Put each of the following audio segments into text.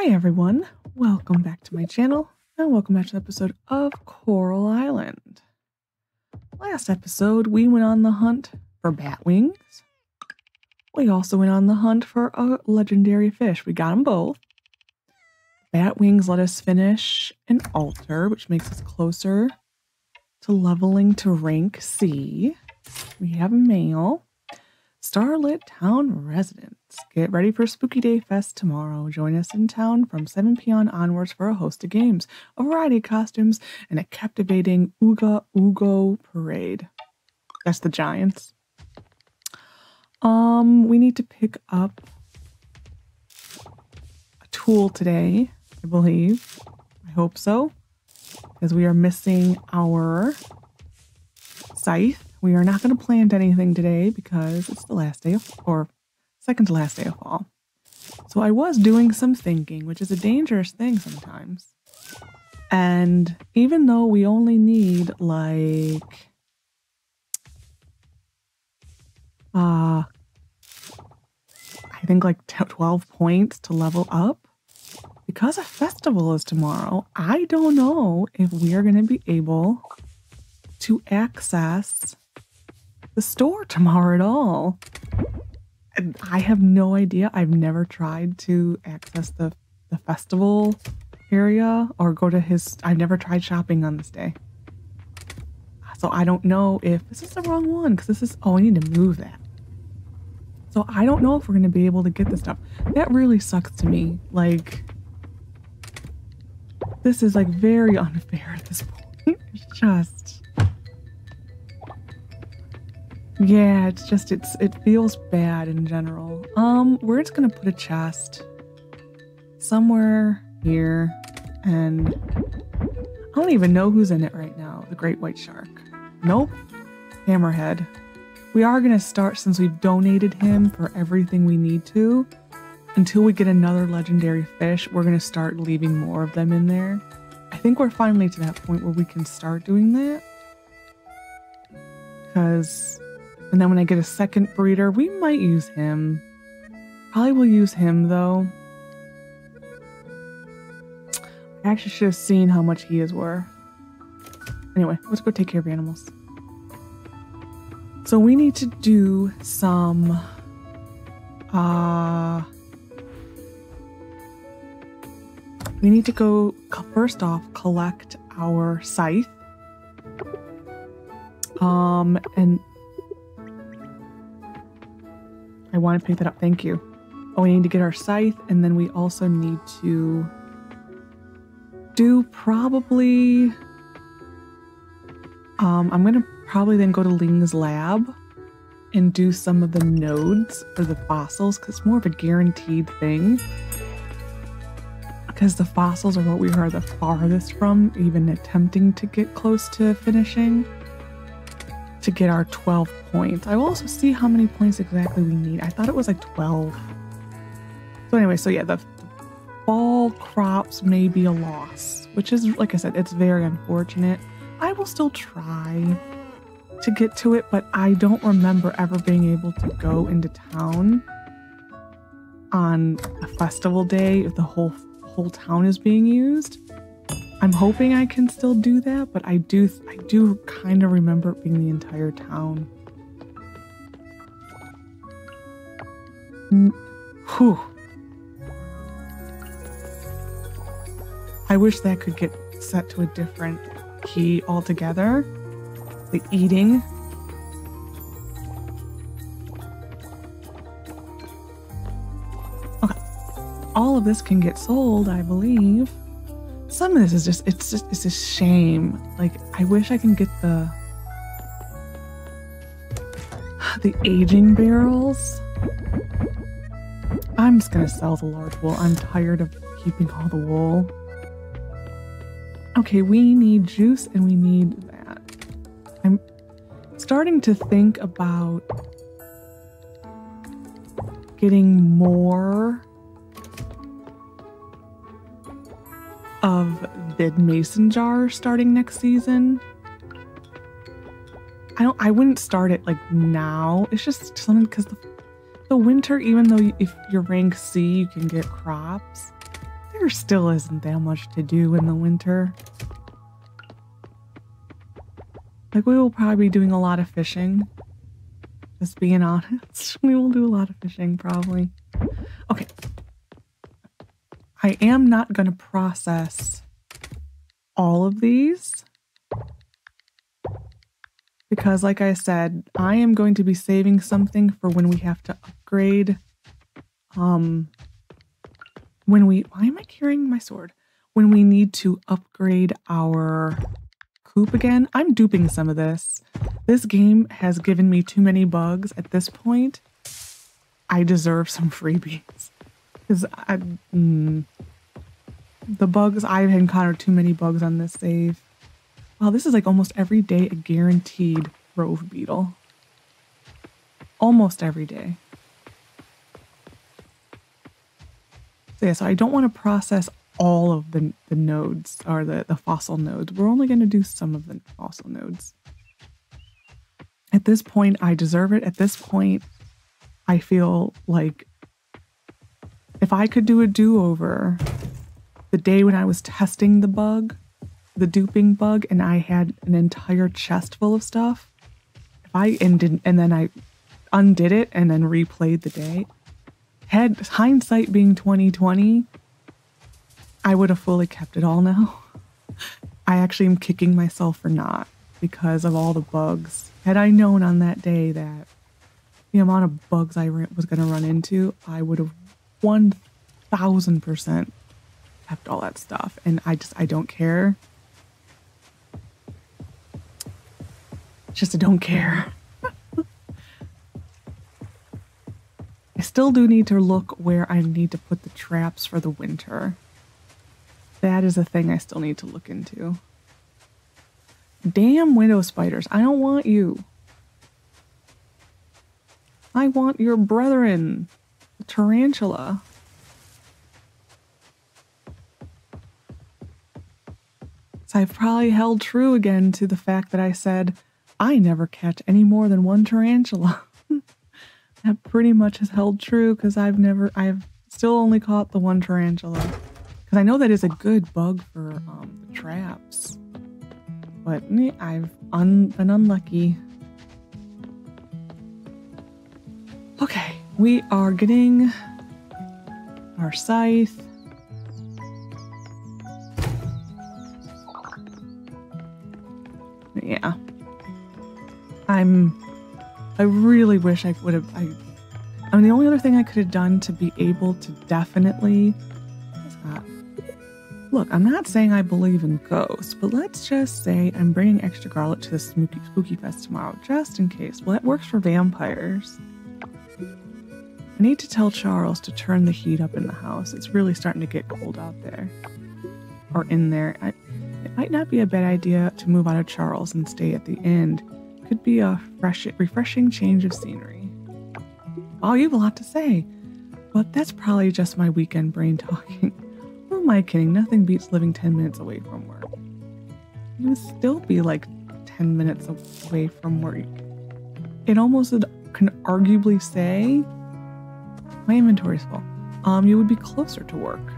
Hi everyone, welcome back to my channel and welcome back to an episode of Coral Island. Last episode we went on the hunt for bat wings. We also went on the hunt for a legendary fish. We got them both. Bat wings let us finish an altar, which makes us closer to leveling to rank C. We have a mail. Starlet Town residents. Get ready for Spooky Day Fest tomorrow. Join us in town from 7 p.m. onwards for a host of games, a variety of costumes, and a captivating Ooga Oogo parade. That's the Giants. Um, we need to pick up a tool today, I believe. I hope so. Because we are missing our scythe. We are not going to plant anything today because it's the last day of, or second to last day of fall. So I was doing some thinking, which is a dangerous thing sometimes. And even though we only need like, uh, I think like 12 points to level up, because a festival is tomorrow, I don't know if we are going to be able to access the store tomorrow at all. I have no idea. I've never tried to access the, the festival area or go to his. I've never tried shopping on this day. So I don't know if this is the wrong one because this is. Oh, I need to move that. So I don't know if we're going to be able to get this stuff. That really sucks to me. Like, this is like very unfair at this point. Just. Yeah, it's just it's it feels bad in general. Um, we're just gonna put a chest somewhere here, and I don't even know who's in it right now. The great white shark. Nope. Hammerhead. We are gonna start since we've donated him for everything we need to. Until we get another legendary fish, we're gonna start leaving more of them in there. I think we're finally to that point where we can start doing that. Because and then when I get a second breeder, we might use him. Probably will use him though. I actually should have seen how much he is worth. Anyway, let's go take care of animals. So we need to do some uh we need to go first off collect our scythe um and I want to pick that up. Thank you. Oh, we need to get our scythe, and then we also need to do probably. Um, I'm gonna probably then go to Ling's lab and do some of the nodes for the fossils because it's more of a guaranteed thing. Because the fossils are what we are the farthest from, even attempting to get close to finishing to get our 12 points. I will also see how many points exactly we need. I thought it was like 12. So anyway, so yeah, the fall crops may be a loss, which is, like I said, it's very unfortunate. I will still try to get to it, but I don't remember ever being able to go into town on a festival day if the whole whole town is being used. I'm hoping I can still do that, but I do I do kind of remember it being the entire town. Whew. I wish that could get set to a different key altogether. The eating. Okay. All of this can get sold, I believe some of this is just it's just it's a shame. Like I wish I can get the the aging barrels. I'm just gonna sell the large wool. I'm tired of keeping all the wool. Okay, we need juice and we need that. I'm starting to think about getting more of the mason jar starting next season. I don't. I wouldn't start it like now. It's just something because the, the winter, even though if you're rank C, you can get crops. there still isn't that much to do in the winter. Like, we will probably be doing a lot of fishing. Just being honest. We will do a lot of fishing, probably. Okay. I am not going to process all of these. Because, like I said, I am going to be saving something for when we have to upgrade. Um, when we. Why am I carrying my sword? When we need to upgrade our coop again. I'm duping some of this. This game has given me too many bugs at this point. I deserve some freebies. Because I. Mm, the bugs, I've encountered too many bugs on this save. Wow, this is like almost every day a guaranteed rove beetle. Almost every day. So yeah, so I don't want to process all of the, the nodes or the, the fossil nodes. We're only going to do some of the fossil nodes. At this point, I deserve it. At this point, I feel like if I could do a do-over the day when I was testing the bug, the duping bug, and I had an entire chest full of stuff, if I ended and then I undid it and then replayed the day, had hindsight being 2020, I would have fully kept it all now. I actually am kicking myself for not because of all the bugs. Had I known on that day that the amount of bugs I was going to run into, I would have 1000% kept all that stuff. And I just, I don't care. Just I don't care. I still do need to look where I need to put the traps for the winter. That is a thing I still need to look into. Damn widow spiders, I don't want you. I want your brethren, tarantula. So I've probably held true again to the fact that I said I never catch any more than one tarantula. that pretty much has held true because I've never, I've still only caught the one tarantula. Because I know that is a good bug for um, traps. But I've un been unlucky. We are getting our scythe. Yeah. I'm I really wish I would have I I mean the only other thing I could have done to be able to definitely uh, Look, I'm not saying I believe in ghosts, but let's just say I'm bringing extra garlic to the spooky, spooky fest tomorrow, just in case. Well, that works for vampires. I need to tell Charles to turn the heat up in the house. It's really starting to get cold out there. Or in there. I, it might not be a bad idea to move out of Charles and stay at the end. Could be a fresh, refreshing change of scenery. Oh, you have a lot to say. But that's probably just my weekend brain talking. Who am I kidding? Nothing beats living 10 minutes away from work. You would still be like 10 minutes away from work. It almost can arguably say my inventory's full. Um, you would be closer to work.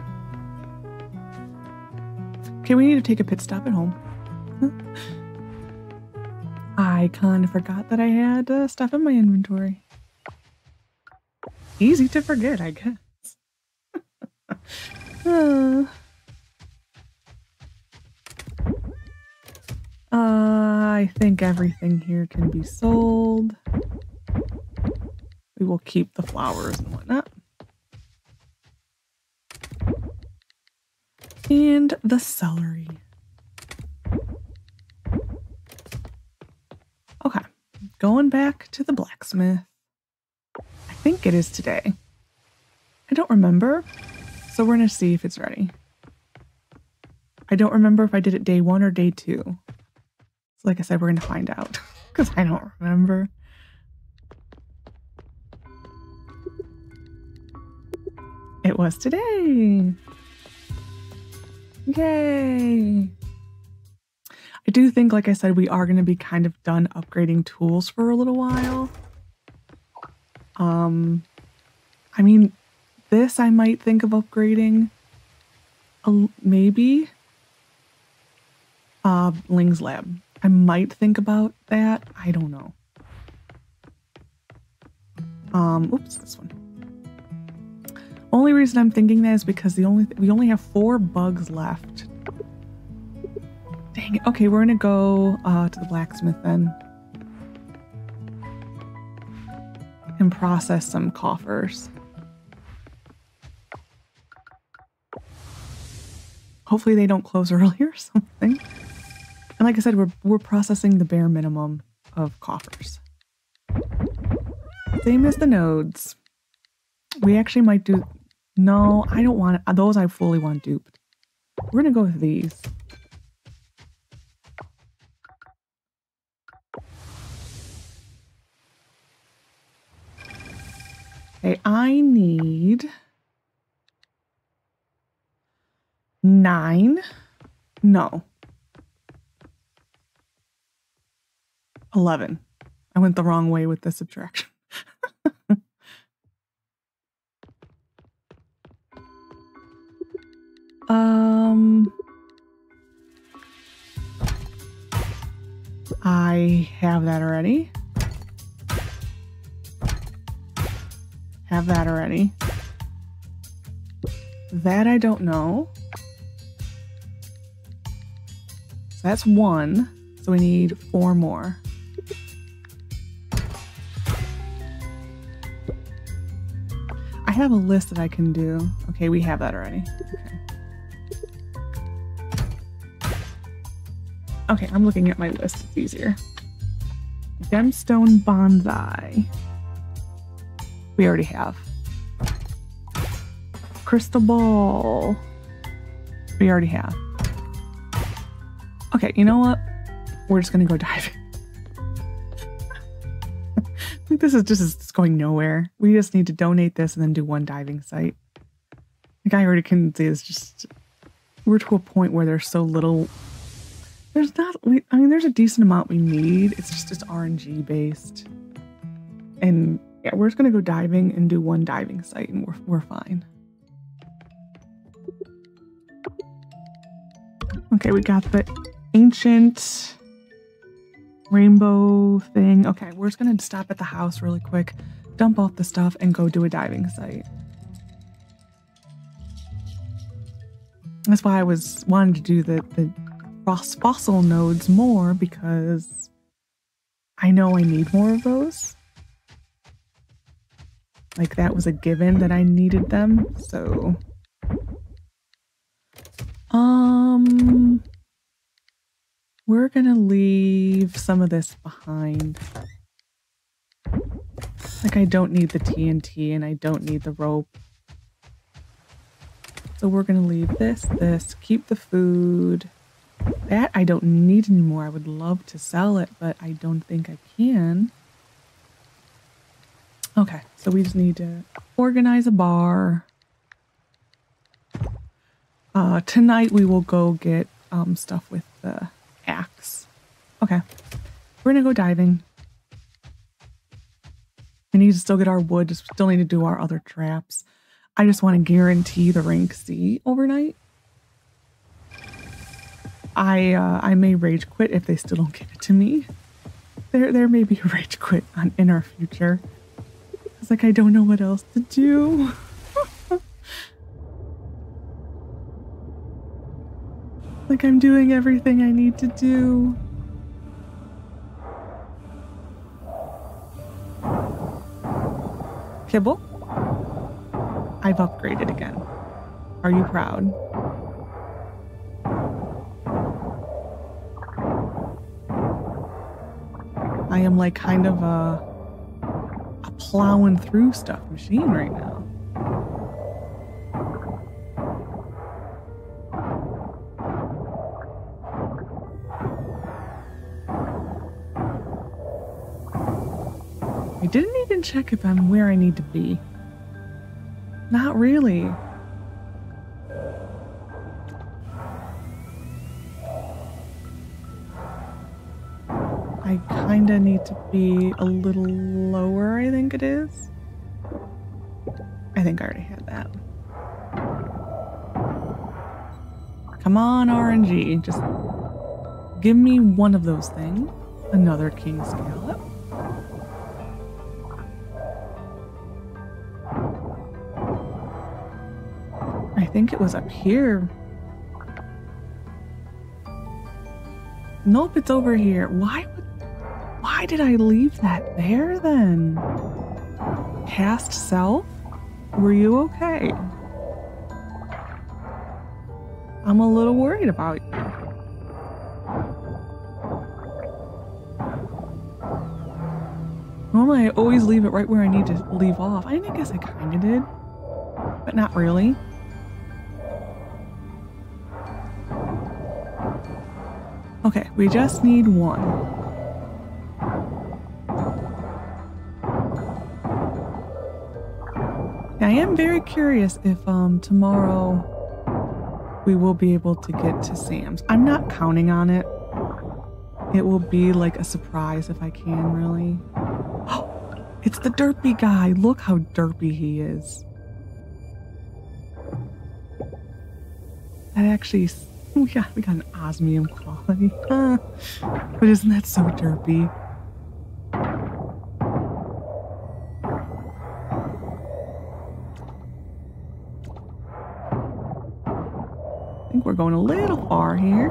Okay, we need to take a pit stop at home. I kind of forgot that I had uh, stuff in my inventory. Easy to forget, I guess. Uh, I think everything here can be sold. We will keep the flowers and whatnot. And the celery. Okay, going back to the blacksmith. I think it is today. I don't remember. So we're to see if it's ready. I don't remember if I did it day one or day two. So like I said, we're to find out because I don't remember. Was today. Yay. I do think, like I said, we are going to be kind of done upgrading tools for a little while. Um, I mean, this I might think of upgrading. maybe uh, Ling's Lab. I might think about that. I don't know. Um, oops, this one. Only reason I'm thinking that is because the only we only have four bugs left. Dang it. Okay, we're gonna go uh, to the blacksmith then. And process some coffers. Hopefully they don't close early or something. And like I said, we're, we're processing the bare minimum of coffers. Same as the nodes. We actually might do... No, I don't want... Those I fully want duped. We're going to go with these. Okay, I need... Nine. No. 11. I went the wrong way with the subtraction. Um I have that already. Have that already. That I don't know. So that's one. So we need four more. I have a list that I can do. Okay, we have that already. Okay, okay I'm looking at my list. It's easier. Gemstone Bonsai. We already have. Crystal Ball. We already have. Okay, you know what? We're just gonna go diving. this is just it's going nowhere. We just need to donate this and then do one diving site. Like I already can see it's just we're to a point where there's so little there's not we I mean there's a decent amount we need. It's just it's RNG based. And yeah, we're just gonna go diving and do one diving site and we're we're fine. Okay, we got the ancient rainbow thing. Okay, we're just gonna stop at the house really quick, dump off the stuff, and go do a diving site. That's why I was wanting to do the the fossil nodes more because I know I need more of those. Like that was a given that I needed them, so um we're gonna leave some of this behind. Like I don't need the TNT and I don't need the rope. So we're gonna leave this, this, keep the food. That I don't need anymore. I would love to sell it, but I don't think I can. Okay, so we just need to organize a bar. Uh, tonight we will go get um, stuff with the axe. Okay. We're gonna go diving. We need to still get our wood, just still need to do our other traps. I just want to guarantee the rank C overnight. I uh, I may rage quit if they still don't give it to me. There there may be a rage quit on, in our future. It's like I don't know what else to do. like I'm doing everything I need to do. Kibble? I've upgraded again. Are you proud? I am like kind of a, a plowing through stuff machine right now. I didn't even check if I'm where I need to be. Not really. I kinda need to be a little lower, I think it is. I think I already had that. Come on, RNG. Just give me one of those things. Another king scallop. I think it was up here. Nope, it's over here. Why why did I leave that there then? Past self? Were you okay? I'm a little worried about you. Normally, I always leave it right where I need to leave off. I, guess I kind of did, but not really. Okay, we just need one. Very curious if um, tomorrow we will be able to get to Sam's. I'm not counting on it. It will be like a surprise if I can, really. Oh, it's the derpy guy. Look how derpy he is. That actually, we got, we got an osmium quality. huh? but isn't that so derpy? Going a little far here.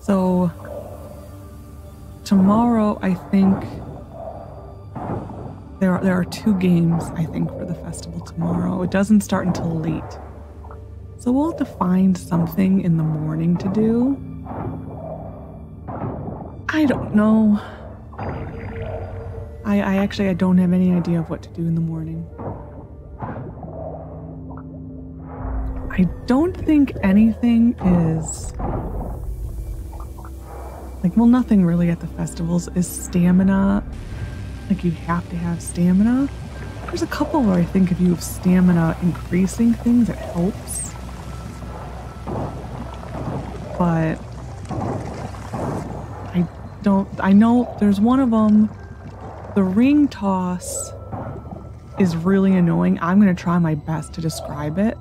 So tomorrow, I think there are, there are two games. I think for the festival tomorrow. It doesn't start until late, so we'll have to find something in the morning to do. I don't know. I, I actually I don't have any idea of what to do in the morning. I don't think anything is like, well, nothing really at the festivals is stamina. Like, you have to have stamina. There's a couple where I think if you have stamina increasing things, it helps. But don't, I know there's one of them. The ring toss is really annoying. I'm going to try my best to describe it.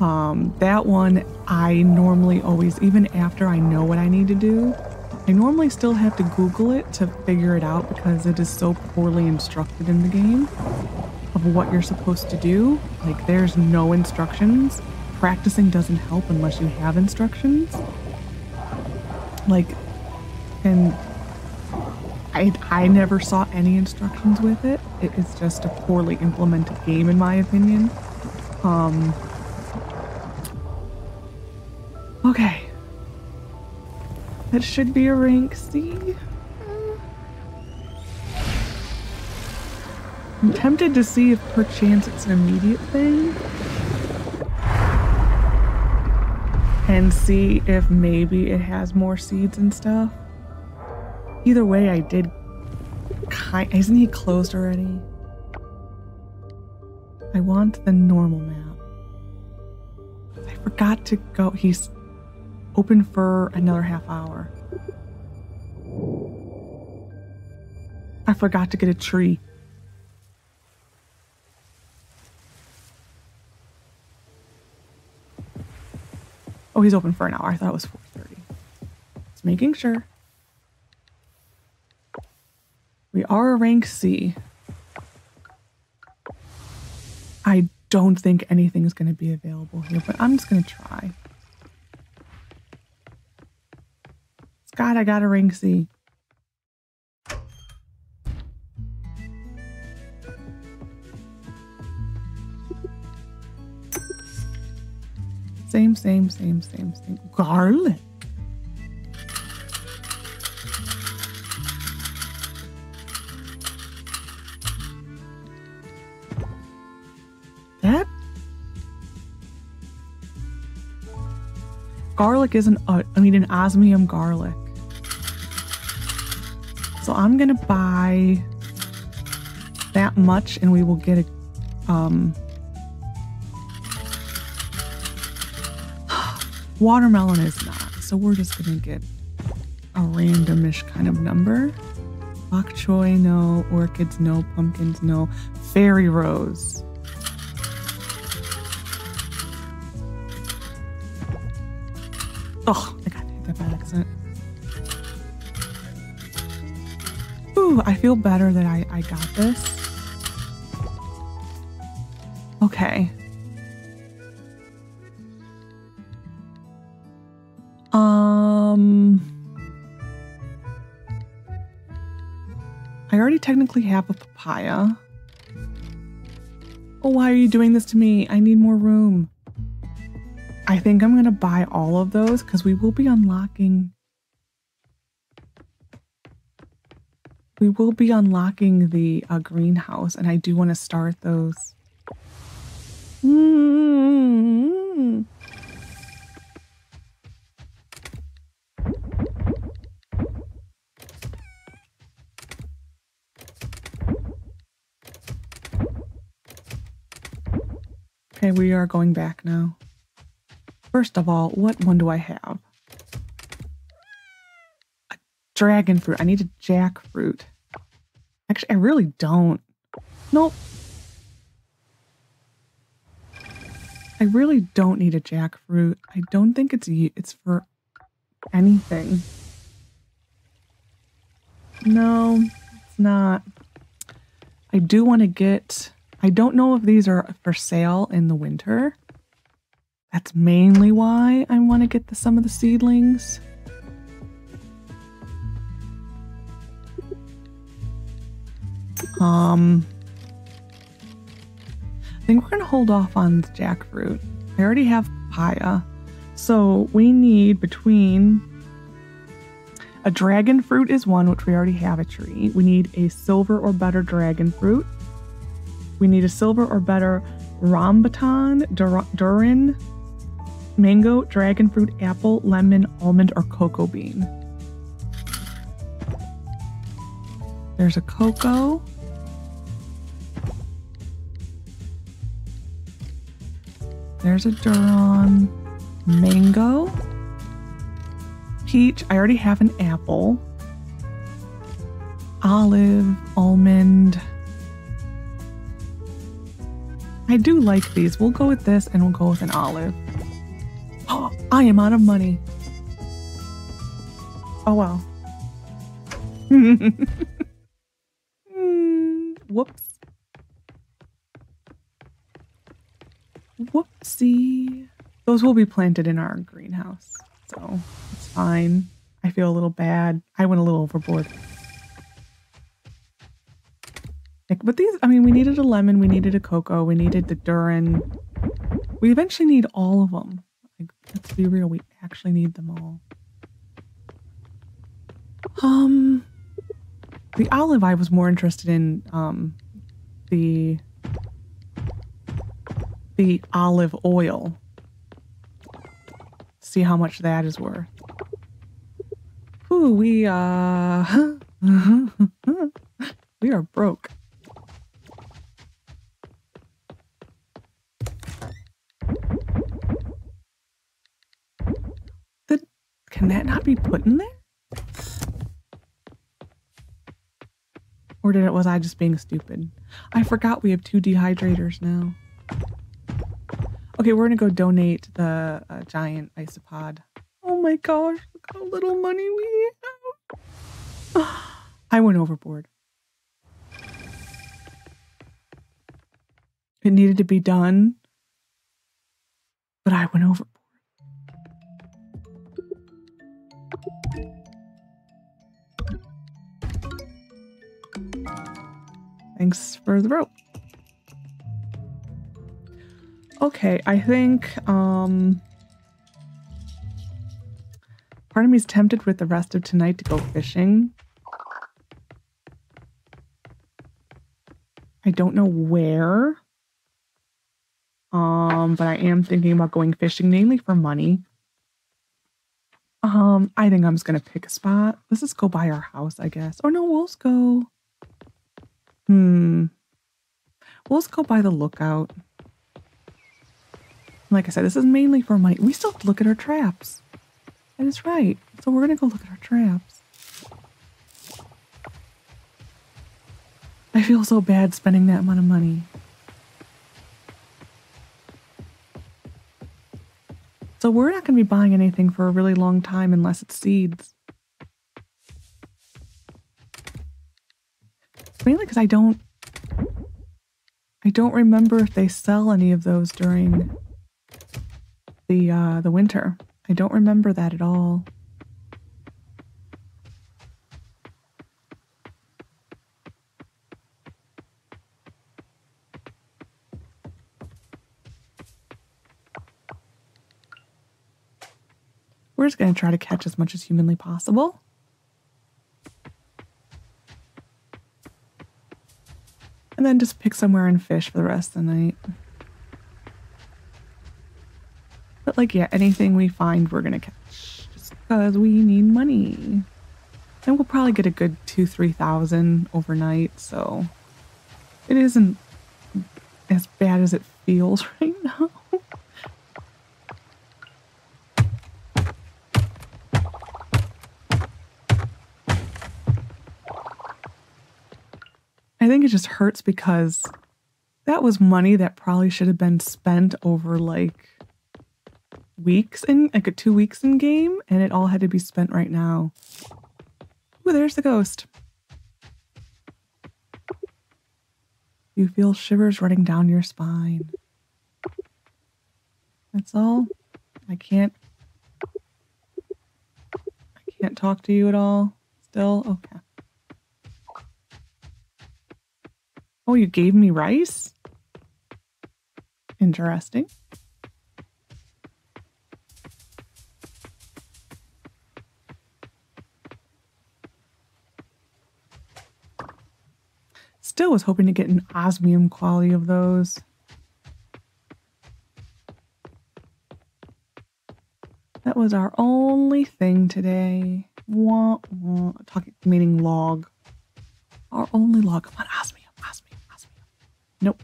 Um, that one, I normally always, even after I know what I need to do, I normally still have to Google it to figure it out because it is so poorly instructed in the game of what you're supposed to do. Like, there's no instructions. Practicing doesn't help unless you have instructions. Like, I, I never saw any instructions with it. It is just a poorly implemented game, in my opinion. Um, Okay. That should be a rank C. I'm tempted to see if perchance it's an immediate thing. And see if maybe it has more seeds and stuff. Either way, I did isn't he closed already? I want the normal map. I forgot to go he's open for another half hour. I forgot to get a tree. Oh, he's open for an hour. I thought it was 4.30. Just making sure. We are a rank C. I don't think anything's going to be available here, but I'm just going to try. God, I got a rank C. Same, same, same, same, same. Garlic. Garlic isn't, uh, I mean, an osmium garlic. So I'm gonna buy that much and we will get a um watermelon is not, so we're just gonna get a randomish kind of number. Bok choy, no. Orchids, no. Pumpkins, no. Fairy rose. Oh, I got hit that by accident. Ooh, I feel better that I, I got this. Okay. Um... I already technically have a papaya. Oh, why are you doing this to me? I need more room. I think I'm going to buy all of those because we will be unlocking... We will be unlocking the uh, greenhouse and I do want to start those. Mm -hmm. Okay, we are going back now. First of all, what one do I have? A dragon fruit. I need a jackfruit. Actually, I really don't. Nope. I really don't need a jackfruit. I don't think it's it's for anything. No, it's not. I do want to get I don't know if these are for sale in the winter. That's mainly why I want to get the, some of the seedlings. Um, I think we're going to hold off on the jackfruit. I already have papaya. So we need between a dragon fruit is one, which we already have a tree. We need a silver or better dragon fruit. We need a silver or better rambutan, dur- durian, mango, dragon fruit, apple, lemon, almond, or cocoa bean. There's a cocoa. There's a Duron mango. Peach. I already have an apple. Olive, almond, I do like these. We'll go with this and we'll go with an olive. I am out of money. Oh well. Whoops. Whoopsie. Those will be planted in our greenhouse, so it's fine. I feel a little bad. I went a little overboard. But these, I mean, we needed a lemon, we needed a cocoa, we needed the Durin. We eventually need all of them. Let's be real, we actually need them all. Um, the olive I was more interested in, um, the, the olive oil. See how much that is worth. Ooh, we, uh, we are broke. Can that not be put in there? Or did it was I just being stupid? I forgot we have two dehydrators now. Okay, we're gonna go donate the uh, giant isopod. Oh my gosh, look how little money we have. I went overboard. It needed to be done, but I went overboard. Thanks for the rope. Okay, I think um part of me is tempted with the rest of tonight to go fishing. I don't know where. Um, but I am thinking about going fishing mainly for money. Um, I think I'm just gonna pick a spot. Let's just go by our house, I guess. Or no, we'll just go. Hmm. We'll just go by the lookout. Like I said, this is mainly for money. We still have to look at our traps. That is right. So we're gonna go look at our traps. I feel so bad spending that amount of money. So we're not going to be buying anything for a really long time unless it's seeds. Mainly because I don't I don't remember if they sell any of those during the uh the winter. I don't remember that at all. We're just going to try to catch as much as humanly possible. And then just pick somewhere and fish for the rest of the night. But like, yeah, anything we find, we're to catch. Just because we need money. And we'll probably get a good two, three thousand overnight, so it isn't as bad as it feels right now. I think it just hurts because that was money that probably should have been spent over like weeks in like a two weeks in game and it all had to be spent right now. Ooh, there's the ghost. You feel shivers running down your spine. That's all. I can't I can't talk to you at all. Still? Okay. Oh, you gave me rice? Interesting. Still was hoping to get an osmium quality of those. That was our only thing today. Wah, wah. Talking, meaning log. Our only log. Come on, osmium. Nope.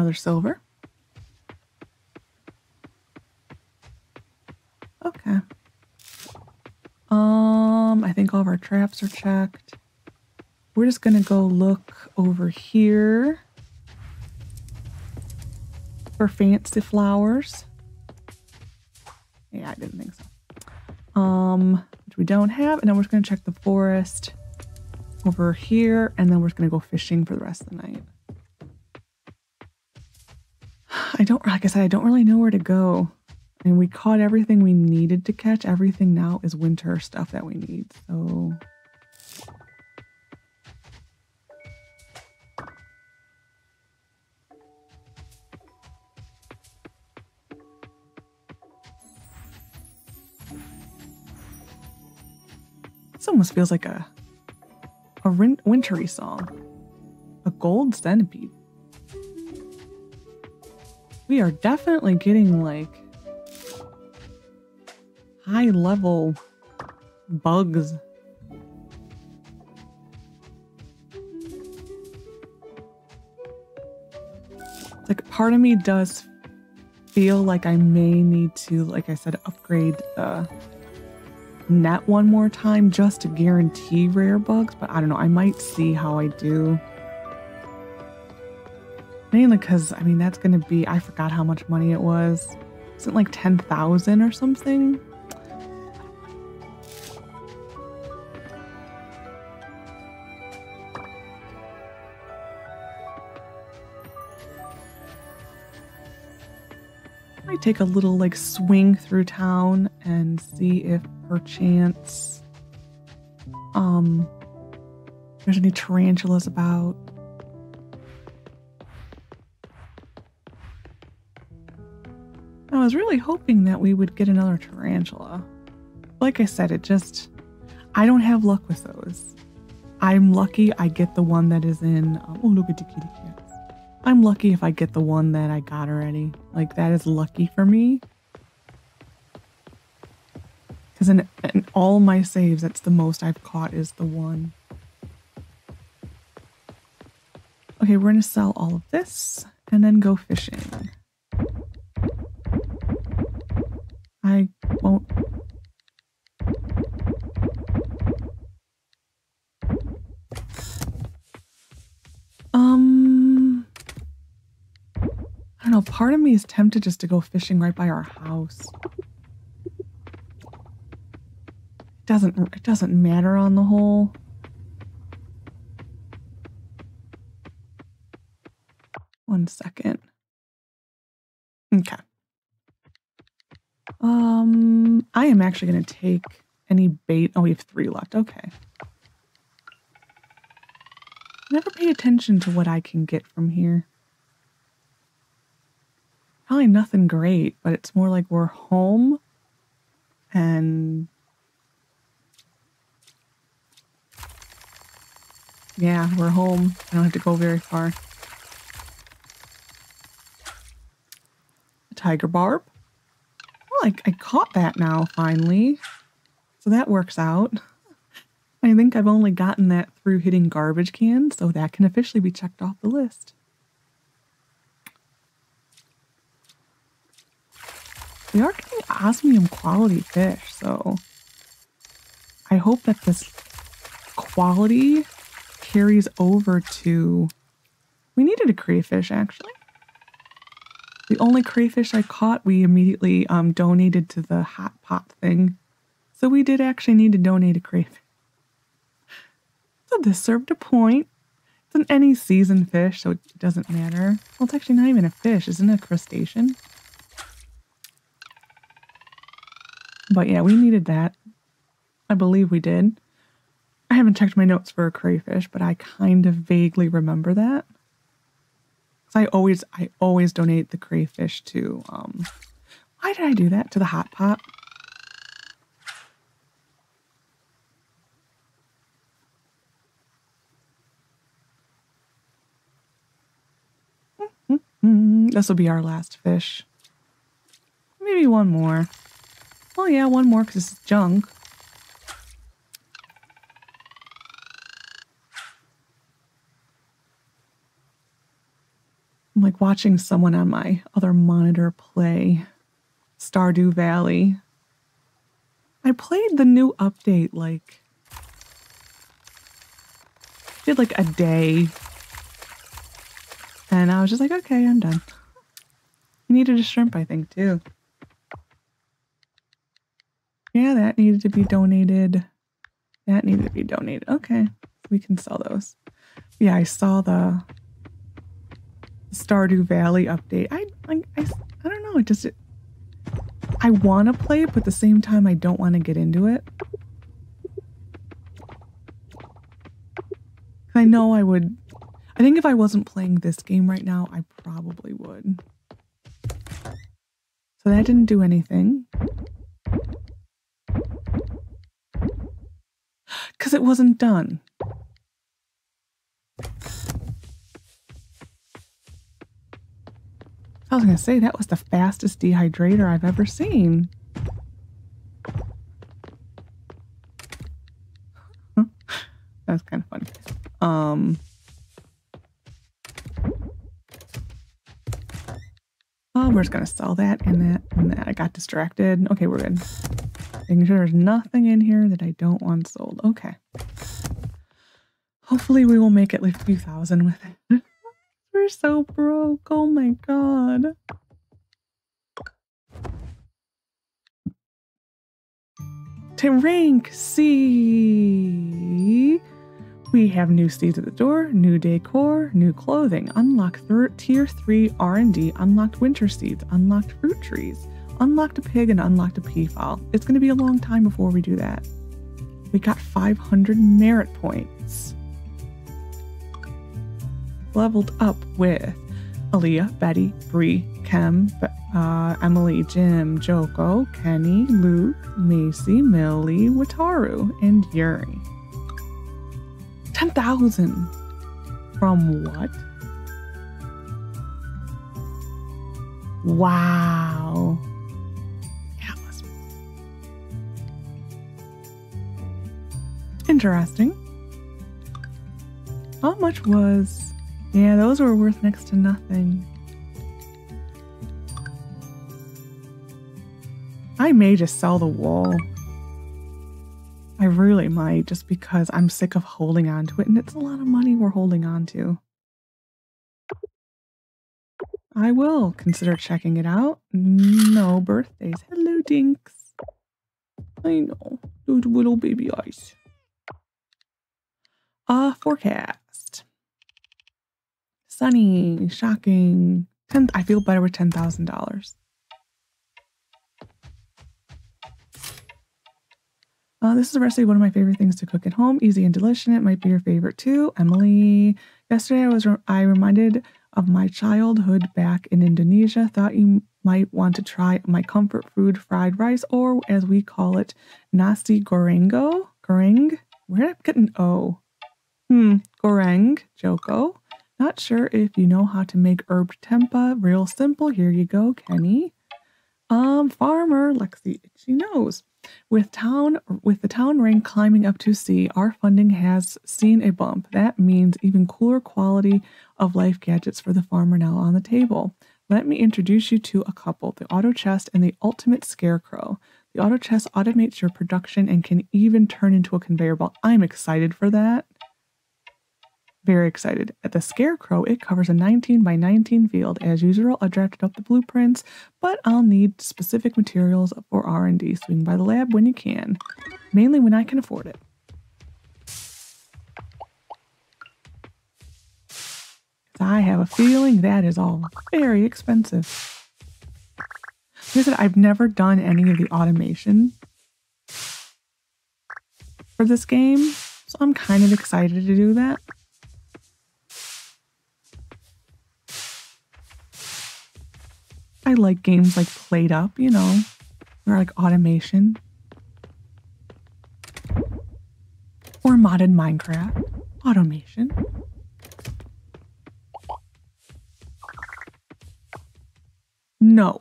Another silver. Okay. Um, I think all of our traps are checked. We're just gonna go look over here for fancy flowers. Yeah, I didn't think so. Um, which we don't have. And then we're just going to check the forest over here. And then we're just going to go fishing for the rest of the night. I don't, like I said, I don't really know where to go. And we caught everything we needed to catch. Everything now is winter stuff that we need. So This almost feels like a a wintry song. A gold centipede. We are definitely getting like high level bugs. Like part of me does feel like I may need to, like I said, upgrade the net one more time just to guarantee rare bugs, but I don't know. I might see how I do. Mainly because, I mean, that's going to be, I forgot how much money it was. Isn't like 10,000 or something? might take a little like swing through town and see if perchance um there's any tarantulas about. Was really hoping that we would get another tarantula. Like I said, it just I don't have luck with those. I'm lucky I get the one that is in. Um, oh, look at the kitty cat. I'm lucky if I get the one that I got already. Like, that is lucky for me. Because in, in all my saves, that's the most I've caught is the one. Okay, we're going to sell all of this and then go fishing. I won't. Um, I don't know. Part of me is tempted just to go fishing right by our house. It doesn't. It doesn't matter on the whole. One second. Okay. Um, I am actually going to take any bait. Oh, we have three left. Okay. Never pay attention to what I can get from here. Probably nothing great, but it's more like we're home and yeah, we're home. I don't have to go very far. A tiger barb. I, I caught that now, finally. So that works out. I think I've only gotten that through hitting garbage cans, so that can officially be checked off the list. We are getting osmium quality fish, so I hope that this quality carries over to. We needed a crayfish, actually. The only crayfish I caught, we immediately um, donated to the hot pot thing. So we did actually need to donate a crayfish. So this served a point. It's an any season fish, so it doesn't matter. Well, it's actually not even a fish, isn't it a crustacean? But yeah, we needed that. I believe we did. I haven't checked my notes for a crayfish, but I kind of vaguely remember that. I always I always donate the crayfish to um why did I do that? To the hot pot. This will be our last fish. Maybe one more. Oh yeah, one more because it's junk. I'm like watching someone on my other monitor play Stardew Valley. I played the new update like did like a day. And I was just like, okay, I'm done. You needed a shrimp, I think, too. Yeah, that needed to be donated. That needed to be donated. Okay, we can sell those. Yeah, I saw the Stardew Valley update. I I, I, I don't know. It just it, I want to play it, but at the same time, I don't want to get into it. I know I would. I think if I wasn't playing this game right now, I probably would. So that didn't do anything. Because it wasn't done. I was going to say, that was the fastest dehydrator I've ever seen. That's kind of funny. Um, oh, we're just going to sell that and that and that. I got distracted. Okay, we're good. Making sure there's nothing in here that I don't want sold. Okay. Hopefully we will make at least a few thousand with it. We're so broke. Oh my god. To rank C, we have new seeds at the door, new decor, new clothing, unlocked th- tier 3 R&D, unlocked winter seeds, unlocked fruit trees, unlocked a pig, and unlocked a peafowl. It's going to be a long time before we do that. We got 500 merit points leveled up with Aaliyah, Betty, Bree, Kem, uh, Emily, Jim, Joko, Kenny, Luke, Macy, Millie, Wataru, and Yuri. 10,000 from what? Wow. Interesting. How much was yeah, those were worth next to nothing. I may just sell the wool. I really might just because I'm sick of holding on to it and it's a lot of money we're holding on to. I will consider checking it out. No birthdays. Hello, Dinks. I know. Those little baby eyes. Uh, forecast. Sunny, shocking. 10, I feel better with $10,000. Uh, this is a recipe one of my favorite things to cook at home. Easy and delicious. It might be your favorite too. Emily. Yesterday I was re I reminded of my childhood back in Indonesia. Thought you might want to try my comfort food fried rice, or as we call it, nasi gorengo. Goreng? Where did I get an O? Hmm, goreng, Joko. Not sure if you know how to make herb tempeh. Real simple. Here you go, Kenny. Um, farmer, Lexi, she knows. With town with the town rank climbing up to C, our funding has seen a bump. That means even cooler quality of life gadgets for the farmer now on the table. Let me introduce you to a couple, the auto chest and the ultimate scarecrow. The auto chest automates your production and can even turn into a conveyor belt. I'm excited for that. Very excited. At the Scarecrow, it covers a 19 by 19 field. As usual, I drafted up the blueprints, but I'll need specific materials for R&D. Swing by the lab when you can, mainly when I can afford it. I have a feeling that is all very expensive. Said, I've never done any of the automation for this game, so I'm kind of excited to do that. I like games like Played Up, you know, or like automation. Or modded Minecraft. Automation. No.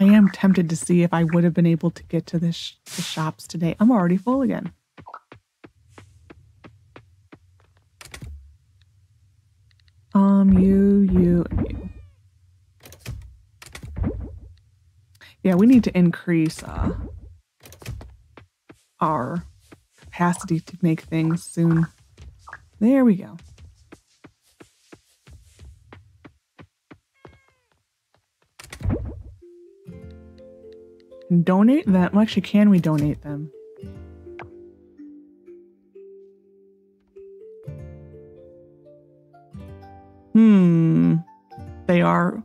I am tempted to see if I would have been able to get to sh the shops today. I'm already full again. Um, you, you, and you. Yeah, we need to increase uh, our capacity to make things soon. There we go. donate that actually, Can we donate them? Hmm. They are.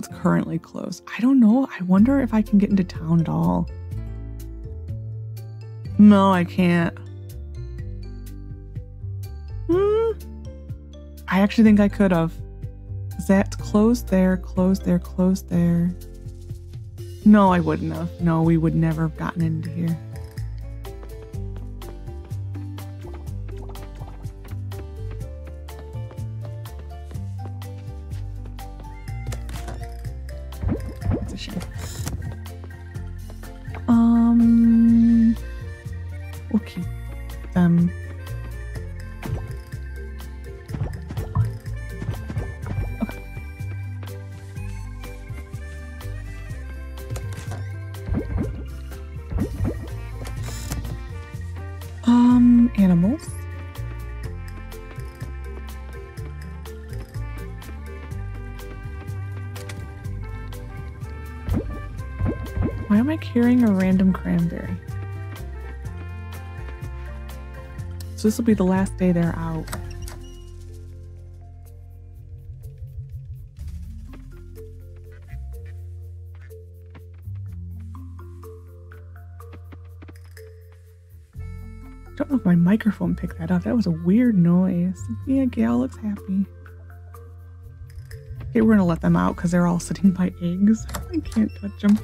It's currently closed. I don't know. I wonder if I can get into town at all. No, I can't. Hmm. I actually think I could have. That closed there, closed there, closed there. No, I wouldn't have. No, we would never have gotten into here. So this will be the last day they're out. Don't know if my microphone picked that up. That was a weird noise. Yeah, Gail looks happy. Okay, we're gonna let them out because they're all sitting by eggs. I can't touch them.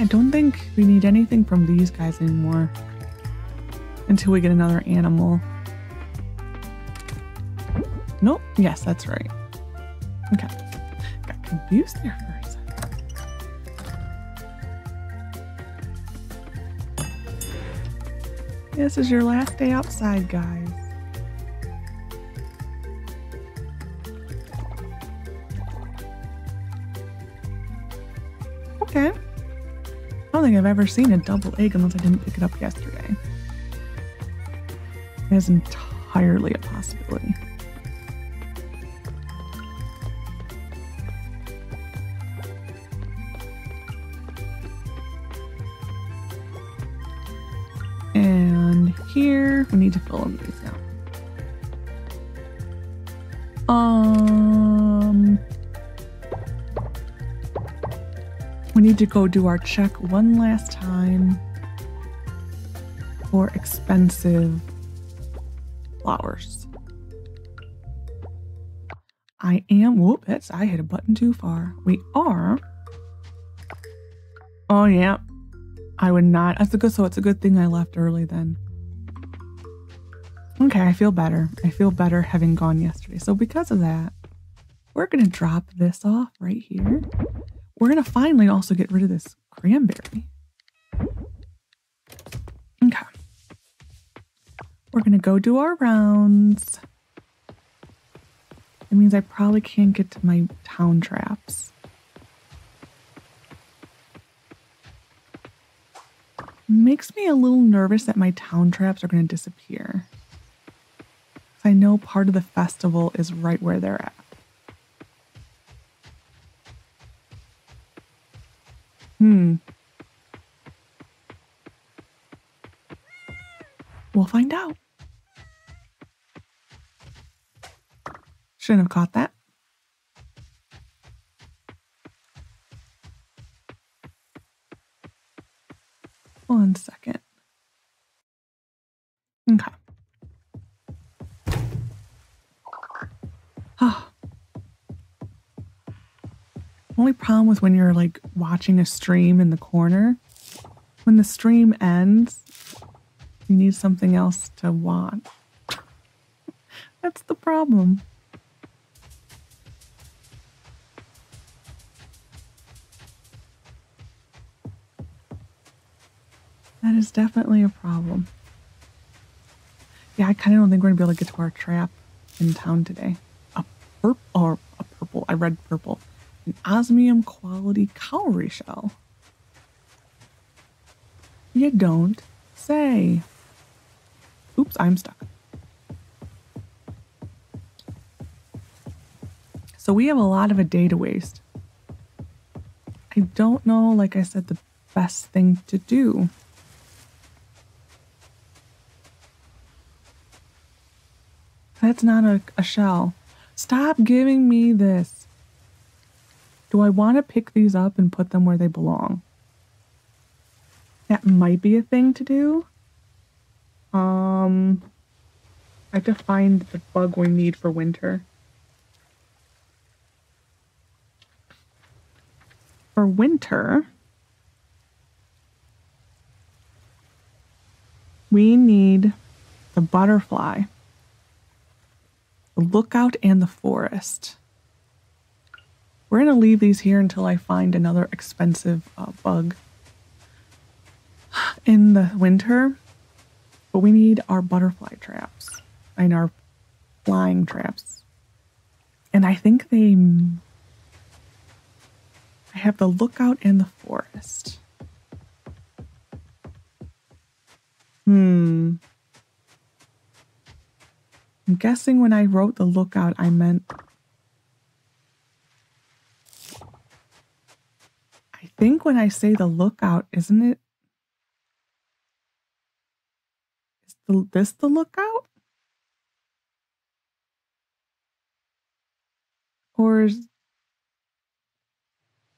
I don't think we need anything from these guys anymore until we get another animal. Nope. Yes, that's right. Okay. Got confused there for a second. This is your last day outside, guys. I've ever seen a double egg unless I didn't pick it up yesterday. It is entirely a possibility. And here we need to fill in these to go do our check one last time for expensive flowers. I am, whoop, that's, I hit a button too far. We are, oh yeah, I would not, that's a good, so it's a good thing I left early then. Okay, I feel better. I feel better having gone yesterday. So because of that, we're to drop this off right here. We're going to finally also get rid of this cranberry. Okay. We're going to go do our rounds. It means I probably can't get to my town traps. Makes me a little nervous that my town traps are going to disappear. I know part of the festival is right where they're at. Hmm. We'll find out. Shouldn't have caught that. One second. Okay. Only problem with when you're like watching a stream in the corner, when the stream ends, you need something else to watch. That's the problem. That is definitely a problem. Yeah, I kind of don't think we're going to be able to get to our trap in town today. A purple, or a purple, I read purple. An osmium quality cowrie shell. You don't say. Oops, I'm stuck. So we have a lot of a day to waste. I don't know, like I said, the best thing to do. That's not a, a shell. Stop giving me this. Do I want to pick these up and put them where they belong? That might be a thing to do. Um, I have to find the bug we need for winter. For winter, we need the butterfly, the lookout, and the forest. We're going to leave these here until I find another expensive uh, bug in the winter. But we need our butterfly traps and our flying traps. And I think they. I have the lookout and the forest. Hmm. I'm guessing when I wrote the lookout, I meant. Think when I say the lookout, isn't it? Is the, this the lookout? Or is,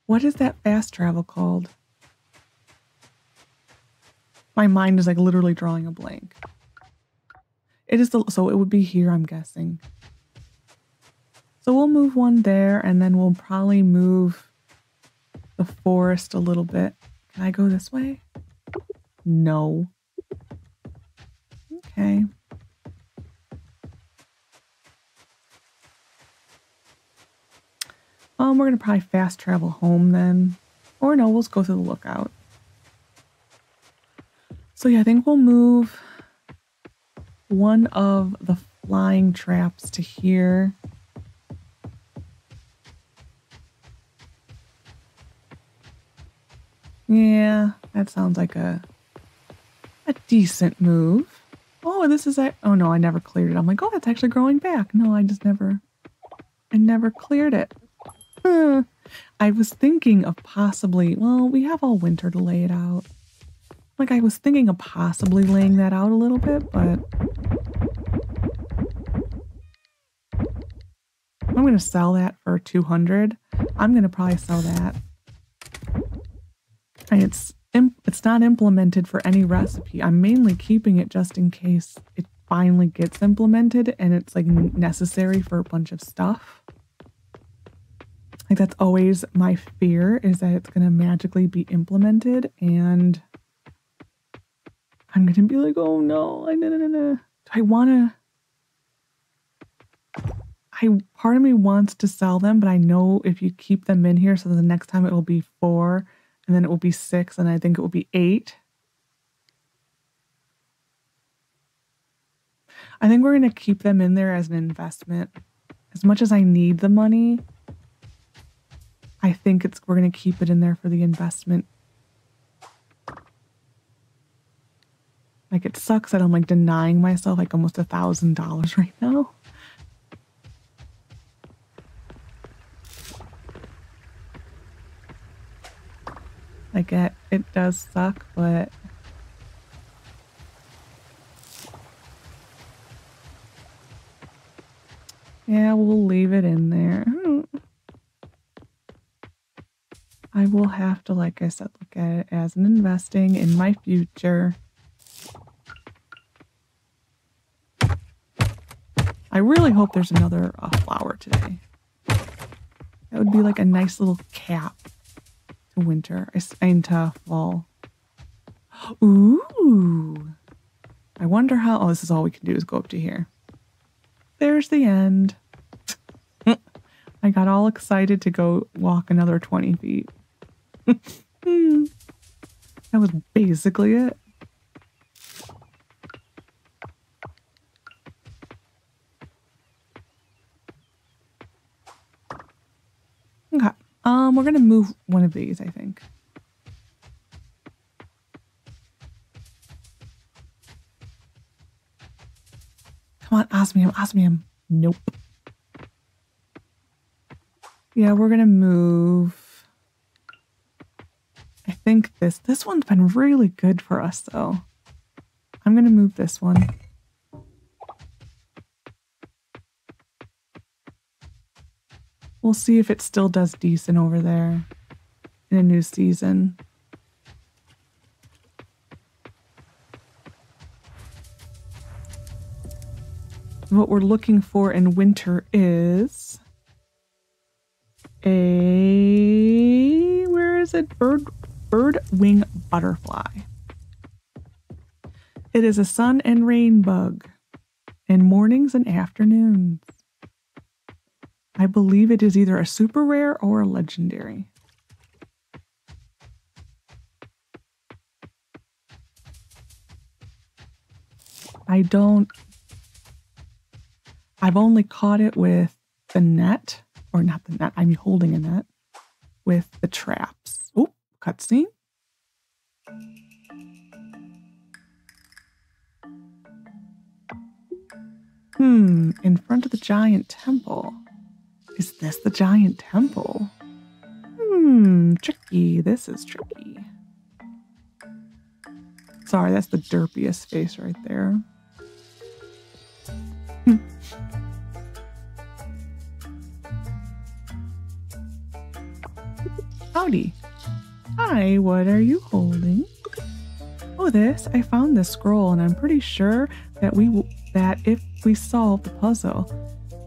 what is that fast travel called? My mind is like literally drawing a blank. It is the so it would be here, I'm guessing. So we'll move one there and then we'll probably move the forest a little bit. Can I go this way? No. Okay. Um, we're going to probably fast travel home then. Or no, we'll just go through the lookout. So yeah, I think we'll move one of the flying traps to here. Yeah, that sounds like a a decent move. Oh, this is a oh no, I never cleared it. I'm like, oh, that's actually growing back. No, I just never I never cleared it. I was thinking of possibly, well, we have all winter to lay it out. Like I was thinking of possibly laying that out a little bit, but I'm to sell that for 200. I'm to probably sell that. It's it's not implemented for any recipe. I'm mainly keeping it just in case it finally gets implemented and it's like necessary for a bunch of stuff. Like that's always my fear is that it's going to magically be implemented and I'm going to be like, "Oh no, I no no no no. I want to I part of me wants to sell them, but I know if you keep them in here so the next time it will be 4 and then it will be 6 and I think it will be 8. I think we're going to keep them in there as an investment. As much as I need the money, I think it's we're going to keep it in there for the investment. Like it sucks that I'm like denying myself like almost a thousand dollars right now. Like it, it does suck, but yeah, we'll leave it in there. I will have to, like I said, look at it as an investing in my future. I really hope there's another uh, flower today. That would be like a nice little cap winter. into fall. Ooh. I wonder how. Oh, this is all we can do is go up to here. There's the end. I got all excited to go walk another 20 feet. Hmm. that was basically it. Okay. We're gonna move one of these, I think. Come on, osmium, osmium. Nope. Yeah, we're gonna move I think this, this one's been really good for us though. I'm going to move this one. We'll see if it still does decent over there in a new season. What we're looking for in winter is a where is it? Bird bird wing butterfly. It is a sun and rain bug in mornings and afternoons. I believe it is either a super rare or a legendary. I don't. I've only caught it with the net, or not the net, I'm holding a net with the traps Oh, cutscene. Hmm, in front of the giant temple. Is this the giant temple? Hmm, tricky. This is tricky. Sorry, that's the derpiest face right there. Hmm. Howdy. Hi, what are you holding? Oh, this. I found this scroll, and I'm pretty sure that we that if we solve the puzzle,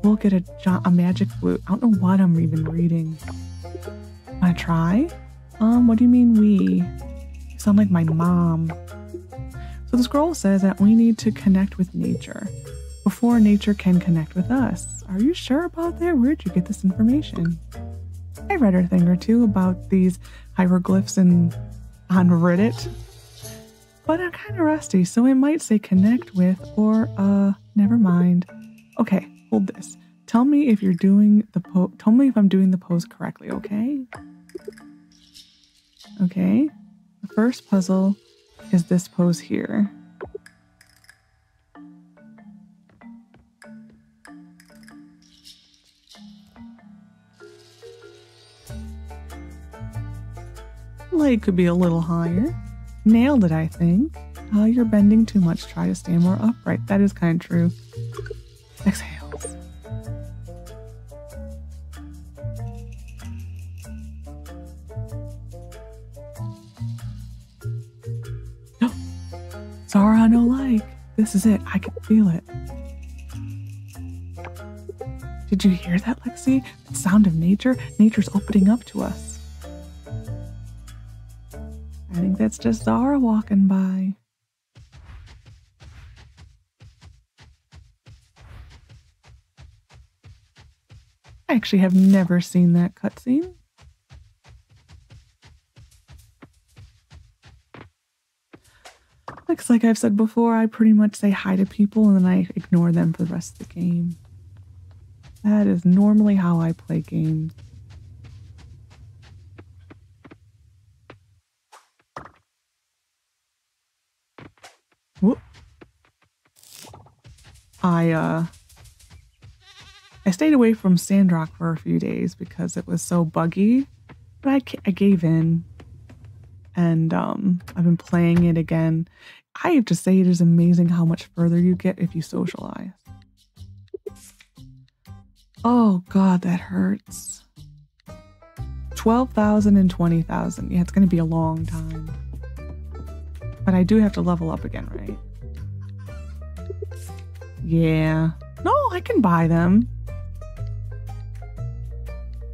we'll get a, a magic flute. I don't know what I'm even reading. Wanna try? Um, what do you mean we? You sound like my mom. So the scroll says that we need to connect with nature before nature can connect with us. Are you sure about that? Where'd you get this information? I read a thing or two about these hieroglyphs in on Reddit. But I'm kind of rusty, so it might say connect with or uh never mind. Okay, hold this. Tell me if you're doing the pose. tell me if I'm doing the pose correctly, okay? Okay. The first puzzle is this pose here. Leg could be a little higher. Nailed it, I think. Oh, you're bending too much. Try to stand more upright. That is kind of true. Exhales. Zara, no like. This is it. I can feel it. Did you hear that, Lexi? The sound of nature? Nature's opening up to us. I think that's just Zara walking by. I actually have never seen that cutscene. Looks like I've said before, I pretty much say hi to people and then I ignore them for the rest of the game. That is normally how I play games. Whoop. I uh I stayed away from Sandrock for a few days because it was so buggy, but I, I gave in and um, I've been playing it again. I have to say, it is amazing how much further you get if you socialize. Oh, God, that hurts. 12,000 and 20,000. Yeah, it's going to be a long time. But I do have to level up again, right? Yeah. No, I can buy them.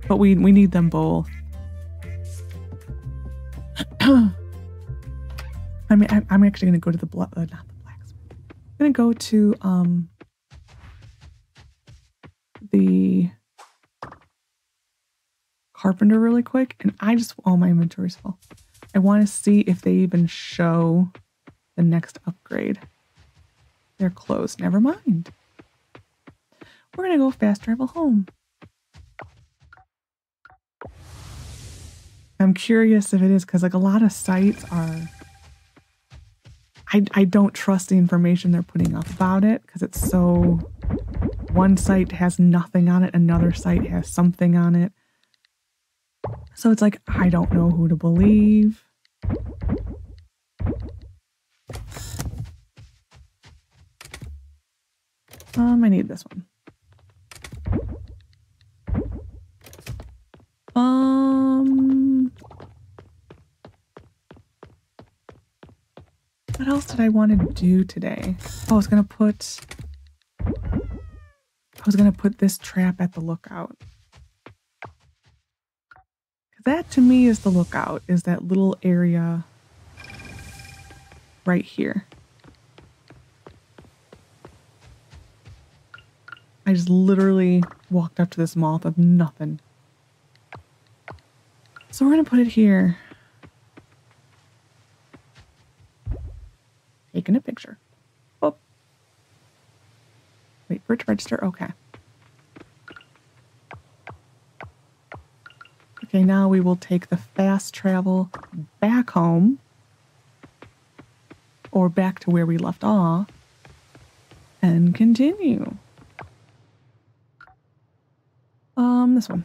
But we we need them both. I mean, I, I'm actually going to go to the black, uh, not the blacksmith. I'm going to go to um the carpenter really quick, and I just all my inventory's full. I want to see if they even show the next upgrade. They're closed. Never mind. We're going to go fast travel home. I'm curious if it is because like a lot of sites are I, I don't trust the information they're putting up about it because it's so one site has nothing on it, another site has something on it. So it's like I don't know who to believe. Um, I need this one. Um, what else did I want to do today? Oh, I was gonna put. I was gonna put this trap at the lookout. That to me is the lookout. Is that little area right here? I just literally walked up to this moth of nothing. So we're to put it here. Taking a picture. Oh. Wait for it to register. Okay. Okay, now we will take the fast travel back home or back to where we left off and continue. Um, this one.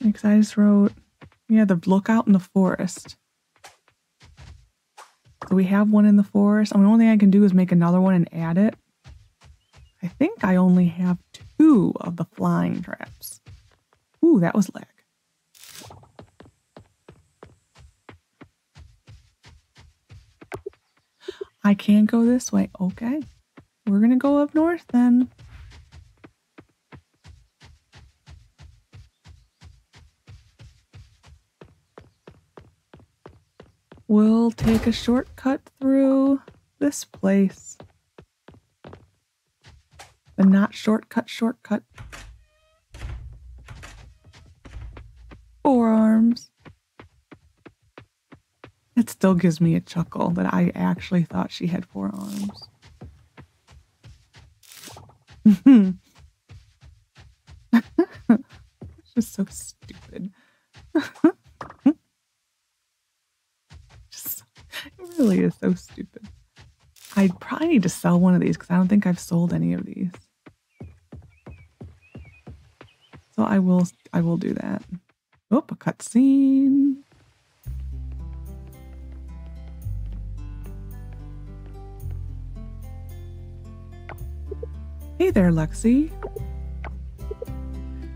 Because I just wrote, yeah, the lookout in the forest. So we have one in the forest. I mean, the only thing I can do is make another one and add it. I think I only have two of the flying traps. Ooh, that was lag. I can't go this way. Okay. We're going to go up north then. Take a shortcut through this place. The not shortcut shortcut. Forearms. It still gives me a chuckle that I actually thought she had four arms. just so stupid. just, it really is so stupid. I probably need to sell one of these because I don't think I've sold any of these. So I will I will do that. Oh, a cutscene. Hey there, Lexi.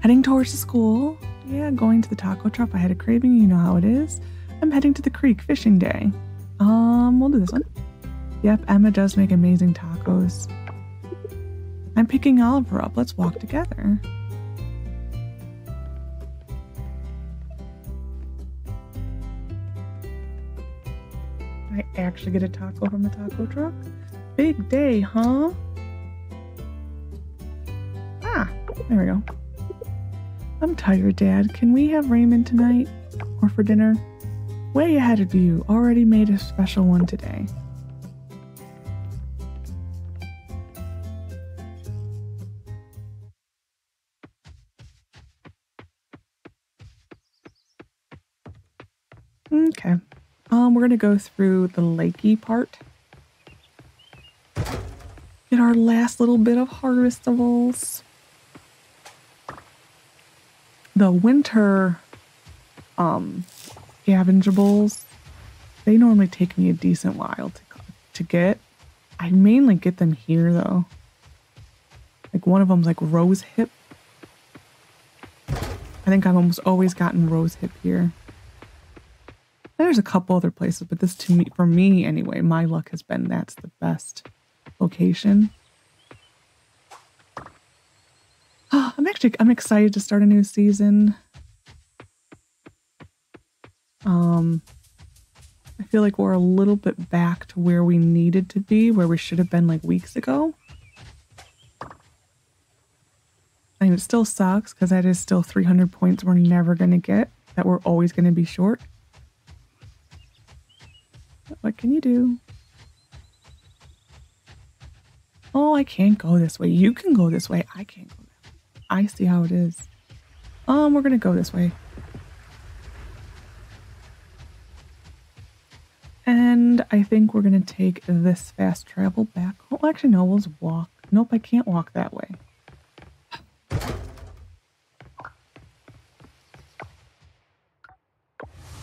Heading towards the school. Yeah, going to the taco truck. I had a craving, you know how it is. I'm heading to the creek fishing day. We'll do this one. Yep, Emma does make amazing tacos. I'm picking Oliver up. Let's walk together. I actually get a taco from the taco truck? Big day, huh? Ah, there we go. I'm tired, Dad. Can we have ramen tonight? Or for dinner? Way ahead of you. Already made a special one today. Okay. Um, we're gonna go through the lakey part. Get our last little bit of harvestables. The winter um scavengeables, they normally take me a decent while to to get. I mainly get them here though. Like one of them's like rose hip. I think I've almost always gotten rose hip here. There's a couple other places, but this to me, for me anyway, my luck has been that's the best location. Oh, I'm actually I'm excited to start a new season. Um, I feel like we're a little bit back to where we needed to be, where we should have been like weeks ago. Mean, it still sucks because that is still 300 points we're never going to get, that we're always going to be short. What can you do? Oh, I can't go this way. You can go this way. I can't go that way. I see how it is. Um, we're gonna go this way. And I think we're gonna take this fast travel back. Oh, actually, no, we'll just walk. Nope, I can't walk that way.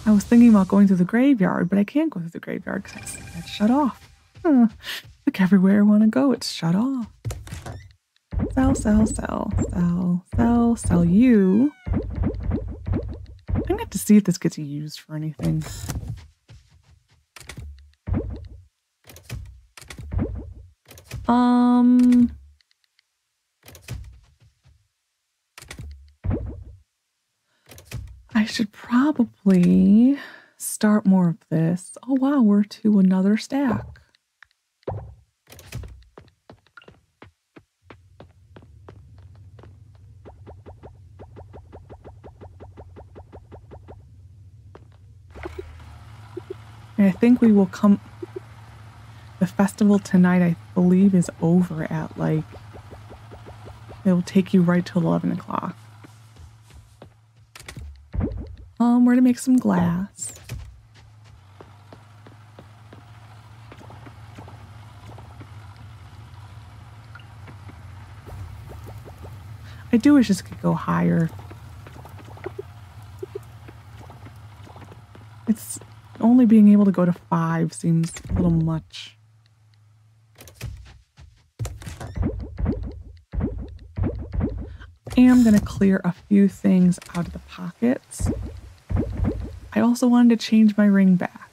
I was thinking about going to the graveyard, but I can't go to the graveyard because it's shut off. Huh. Look everywhere I want to go, it's shut off. Sell, sell, sell, sell, sell, sell you. I'm going to have to see if this gets used for anything. Um... I should probably start more of this. Oh wow, we're to another stack. I think we will come. The festival tonight, I believe, is over at like. It will take you right to 11 o'clock. Um, we're gonna make some glass. I do wish this could go higher. It's only being able to go to five seems a little much. Am going to clear a few things out of the pockets. I also wanted to change my ring back.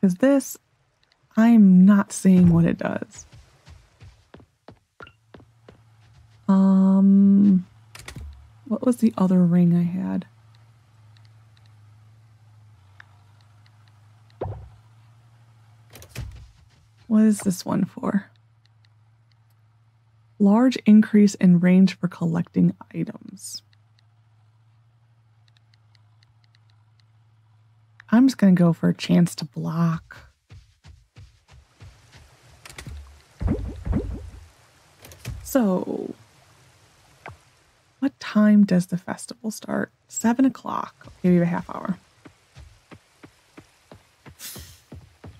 Because this, I am not seeing what it does. Um, what was the other ring I had? What is this one for? Large increase in range for collecting items. I'm just going to go for a chance to block. So, what time does the festival start? Seven o'clock. Okay, we a half hour.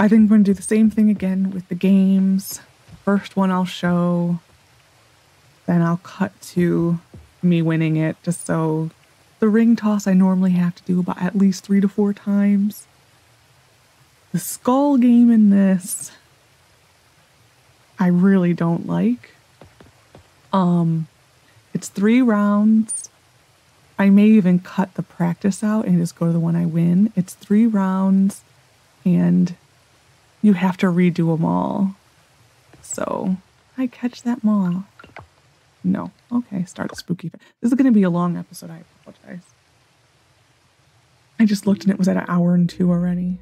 I think we're going to do the same thing again with the games. First one I'll show, then I'll cut to me winning it just so the ring toss I normally have to do about at least three to four times. The skull game in this, I really don't like. Um, it's three rounds. I may even cut the practice out and just go to the one I win. It's three rounds, and you have to redo them all. So I catch that mall. No. Okay, start spooky. This is going to be a long episode. I apologize. I just looked and it was at an hour and two already.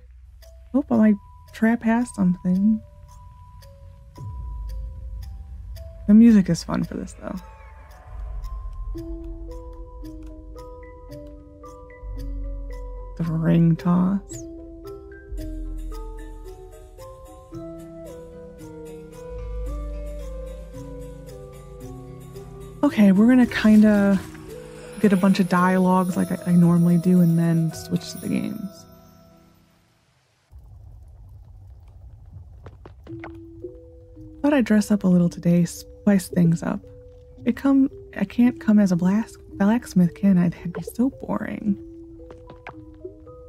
Oh, but my trap has something. The music is fun for this, though. The ring toss. Okay, we're gonna kind of get a bunch of dialogues like I, I normally do and then switch to the games. Thought I'd dress up a little today, spice things up. It come I can't come as a blacksmith, can I? That'd be so boring.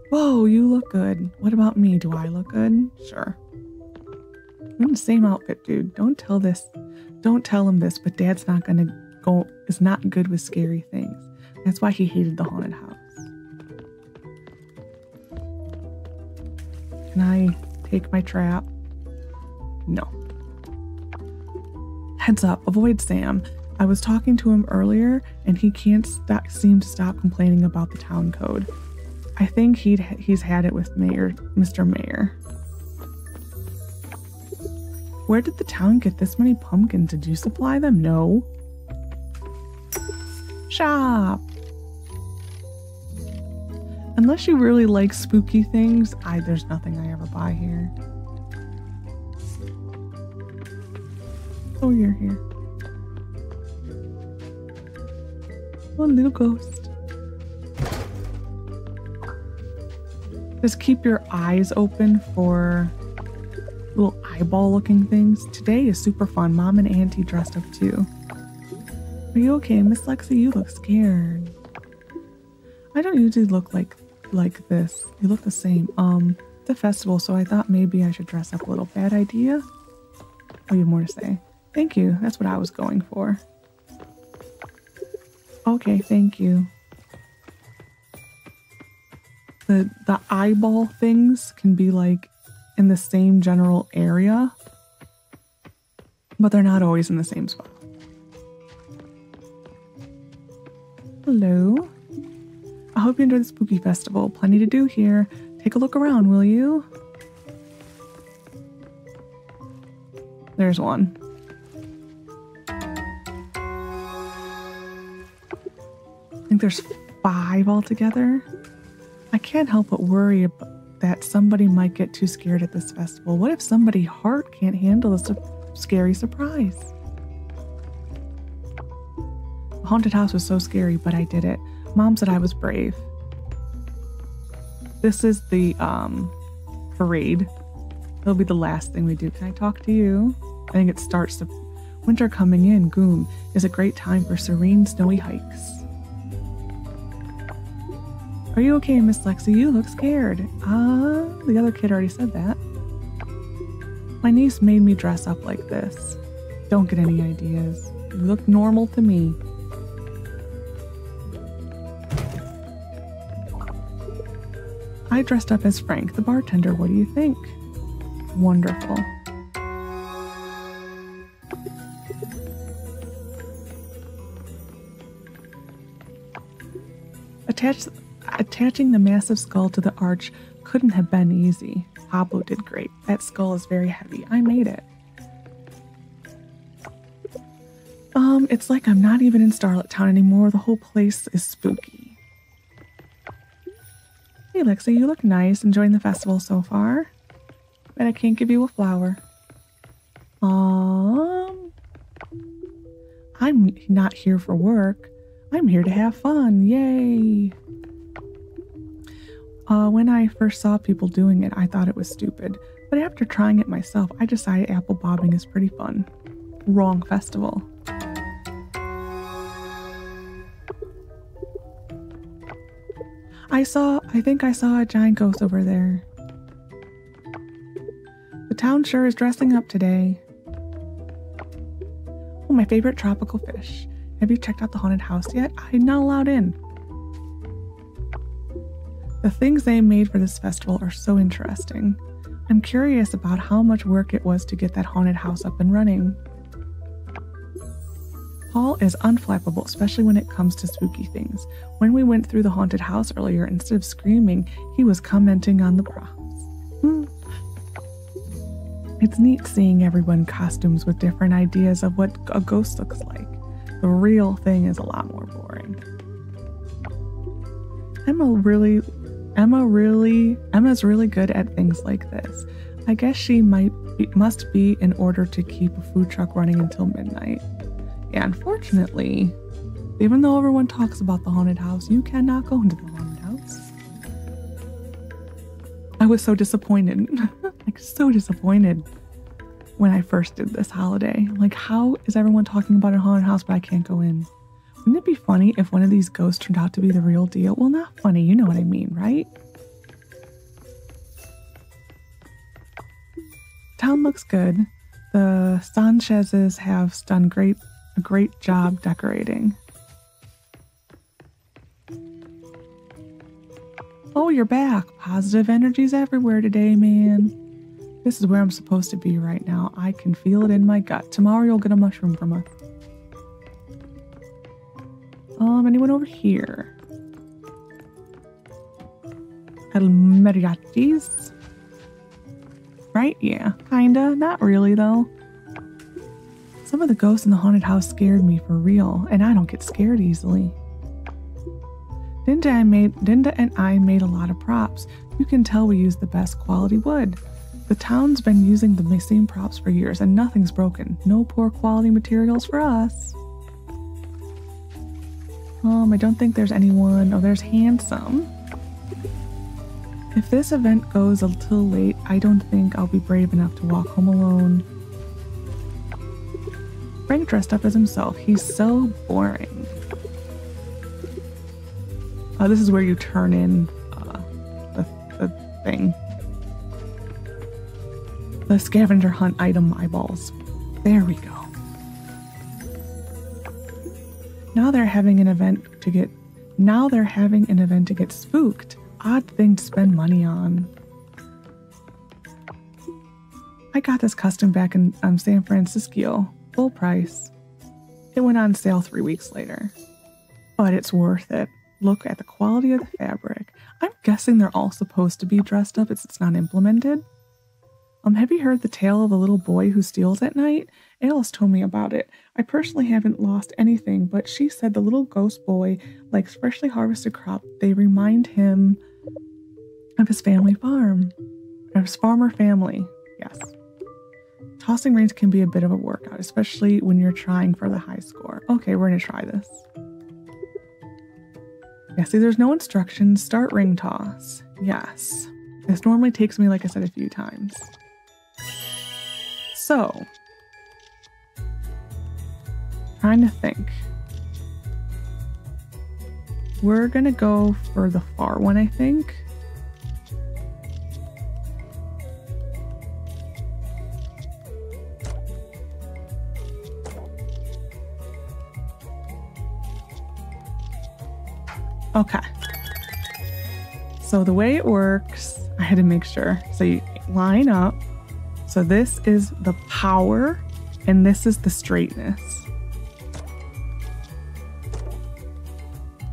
Whoa, you look good. What about me? Do I look good? Sure. I'm in the same outfit, dude. Don't tell this. Don't tell him this, but Dad's not gonna go. Is not good with scary things. That's why he hated the haunted house. Can I take my trap? No. Heads up, avoid Sam. I was talking to him earlier and he can't st- seem to stop complaining about the town code. I think he'd he's had it with Mayor Mr. Mayor. Where did the town get this many pumpkins? Did you supply them? No. Shop. Unless you really like spooky things, I there's nothing I ever buy here. Oh, you're here. One little ghost. Just keep your eyes open for little eyeball looking things. Today is super fun. Mom and Auntie dressed up too. Are you okay? Miss Lexi, you look scared. I don't usually look like like this. You look the same. Um, the festival, so I thought maybe I should dress up a little. Bad idea? Oh, you have more to say. Thank you. That's what I was going for. Okay, thank you. The the eyeball things can be like in the same general area, but they're not always in the same spot. Hello. I hope you enjoy the spooky festival. Plenty to do here. Take a look around, will you? There's one. I think there's five altogether. I can't help but worry that somebody might get too scared at this festival. What if somebody heart can't handle a su scary surprise? Haunted house was so scary, but I did it. Mom said I was brave. This is the um, parade. It'll be the last thing we do. Can I talk to you? I think it starts the winter coming in. Goom is a great time for serene, snowy hikes. Are you okay, Miss Lexi? You look scared. Ah, uh, the other kid already said that. My niece made me dress up like this. Don't get any ideas. You look normal to me. I dressed up as Frank, the bartender. What do you think? Wonderful. Attach Attaching the massive skull to the arch couldn't have been easy. Pablo did great. That skull is very heavy. I made it. Um, it's like I'm not even in Starlet Town anymore. The whole place is spooky. Hey, Lexi, you look nice. Enjoying the festival so far? But I can't give you a flower. Um, I'm not here for work. I'm here to have fun. Yay! Uh, when I first saw people doing it, I thought it was stupid. But after trying it myself, I decided apple bobbing is pretty fun. Wrong festival. I saw, I think I saw a giant ghost over there. The town sure is dressing up today. Oh, my favorite tropical fish. Have you checked out the haunted house yet? I'm not allowed in. The things they made for this festival are so interesting. I'm curious about how much work it was to get that haunted house up and running. Paul is unflappable, especially when it comes to spooky things. When we went through the haunted house earlier, instead of screaming, he was commenting on the props. Hmm. It's neat seeing everyone costumes with different ideas of what a ghost looks like. The real thing is a lot more boring. Emma really Emma really Emma's really good at things like this. I guess she might must be in order to keep a food truck running until midnight. Yeah, unfortunately, even though everyone talks about the haunted house, you cannot go into the haunted house. I was so disappointed. like, so disappointed when I first did this holiday. Like, how is everyone talking about a haunted house, but I can't go in? Wouldn't it be funny if one of these ghosts turned out to be the real deal? Well, not funny, you know what I mean, right? Town looks good. The Sanchez's have done great a great job decorating. Oh, you're back. Positive energies everywhere today, man. This is where I'm supposed to be right now. I can feel it in my gut. Tomorrow you'll get a mushroom from us. Um, anyone over here? El Mariachis? Right? Yeah, kinda. Not really, though. Some of the ghosts in the haunted house scared me for real, and I don't get scared easily. Dinda and, made, Dinda and I made a lot of props. You can tell we used the best quality wood. The town's been using the same props for years and nothing's broken. No poor quality materials for us. Um, I don't think there's anyone. Oh, there's Handsome. If this event goes a little late, I don't think I'll be brave enough to walk home alone. Frank dressed up as himself. He's so boring. Uh, this is where you turn in uh, the, the thing. The scavenger hunt item eyeballs. There we go. Now they're having an event to get. Now they're having an event to get spooked. Odd thing to spend money on. I got this custom back in um, San Francisco full price. It went on sale three weeks later. But it's worth it. Look at the quality of the fabric. I'm guessing they're all supposed to be dressed up as it's not implemented. Um, have you heard the tale of the little boy who steals at night? Alice told me about it. I personally haven't lost anything, but she said the little ghost boy likes freshly harvested crop. They remind him of his family farm, of his farmer family. Yes. Tossing reins can be a bit of a workout, especially when you're trying for the high score. Okay, we're to try this. Yeah, see, there's no instructions. Start ring toss. Yes. This normally takes me, like I said, a few times. So, trying to think. We're to go for the far one, I think. Okay. So the way it works, I had to make sure. So you line up. So this is the power and this is the straightness.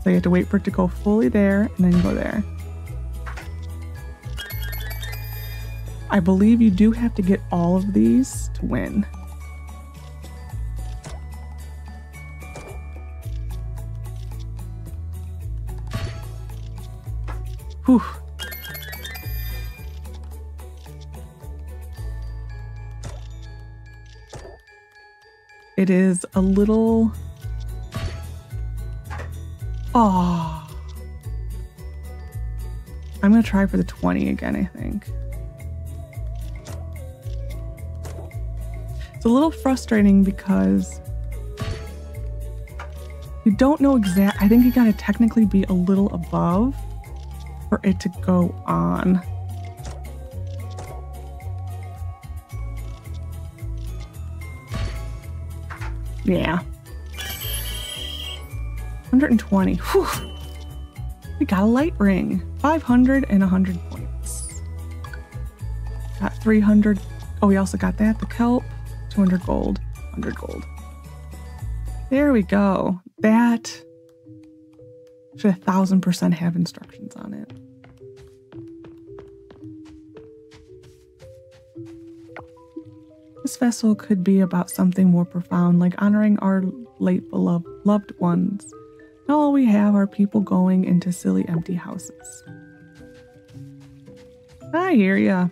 So you have to wait for it to go fully there and then go there. I believe you do have to get all of these to win. It is a little. Oh. I'm going to try for the 20 again, I think. It's a little frustrating because you don't know exact. I think you got to technically be a little above for it to go on. Yeah. 120. Whew. We got a light ring. 500 and 100 points. Got 300. Oh, we also got that. The kelp. 200 gold. 100 gold. There we go. That should a thousand percent have instructions on it. This festival could be about something more profound, like honoring our late beloved loved ones. Now all we have are people going into silly empty houses. I hear ya.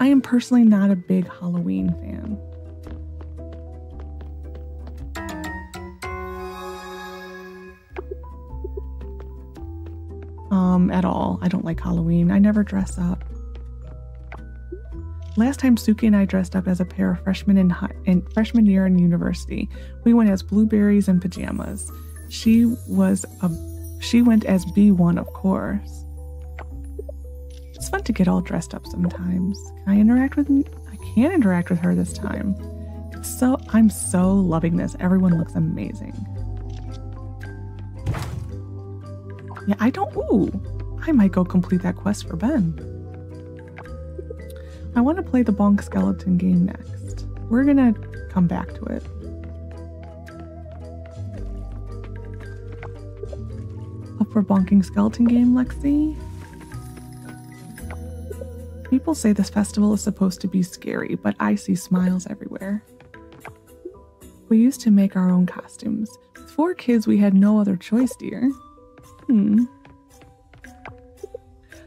I am personally not a big Halloween fan. Um, at all. I don't like Halloween. I never dress up. Last time Suki and I dressed up as a pair of freshmen in, high, in freshman year in university, we went as blueberries and pajamas. She was a she went as B1, of course. It's fun to get all dressed up sometimes. Can I interact with I can interact with her this time. It's so I'm so loving this. Everyone looks amazing. Yeah, I don't ooh. I might go complete that quest for Ben. I want to play the Bonk Skeleton game next. We're gonna come back to it. Up for Bonking Skeleton game, Lexi? People say this festival is supposed to be scary, but I see smiles everywhere. We used to make our own costumes. With four kids, we had no other choice, dear. Hmm.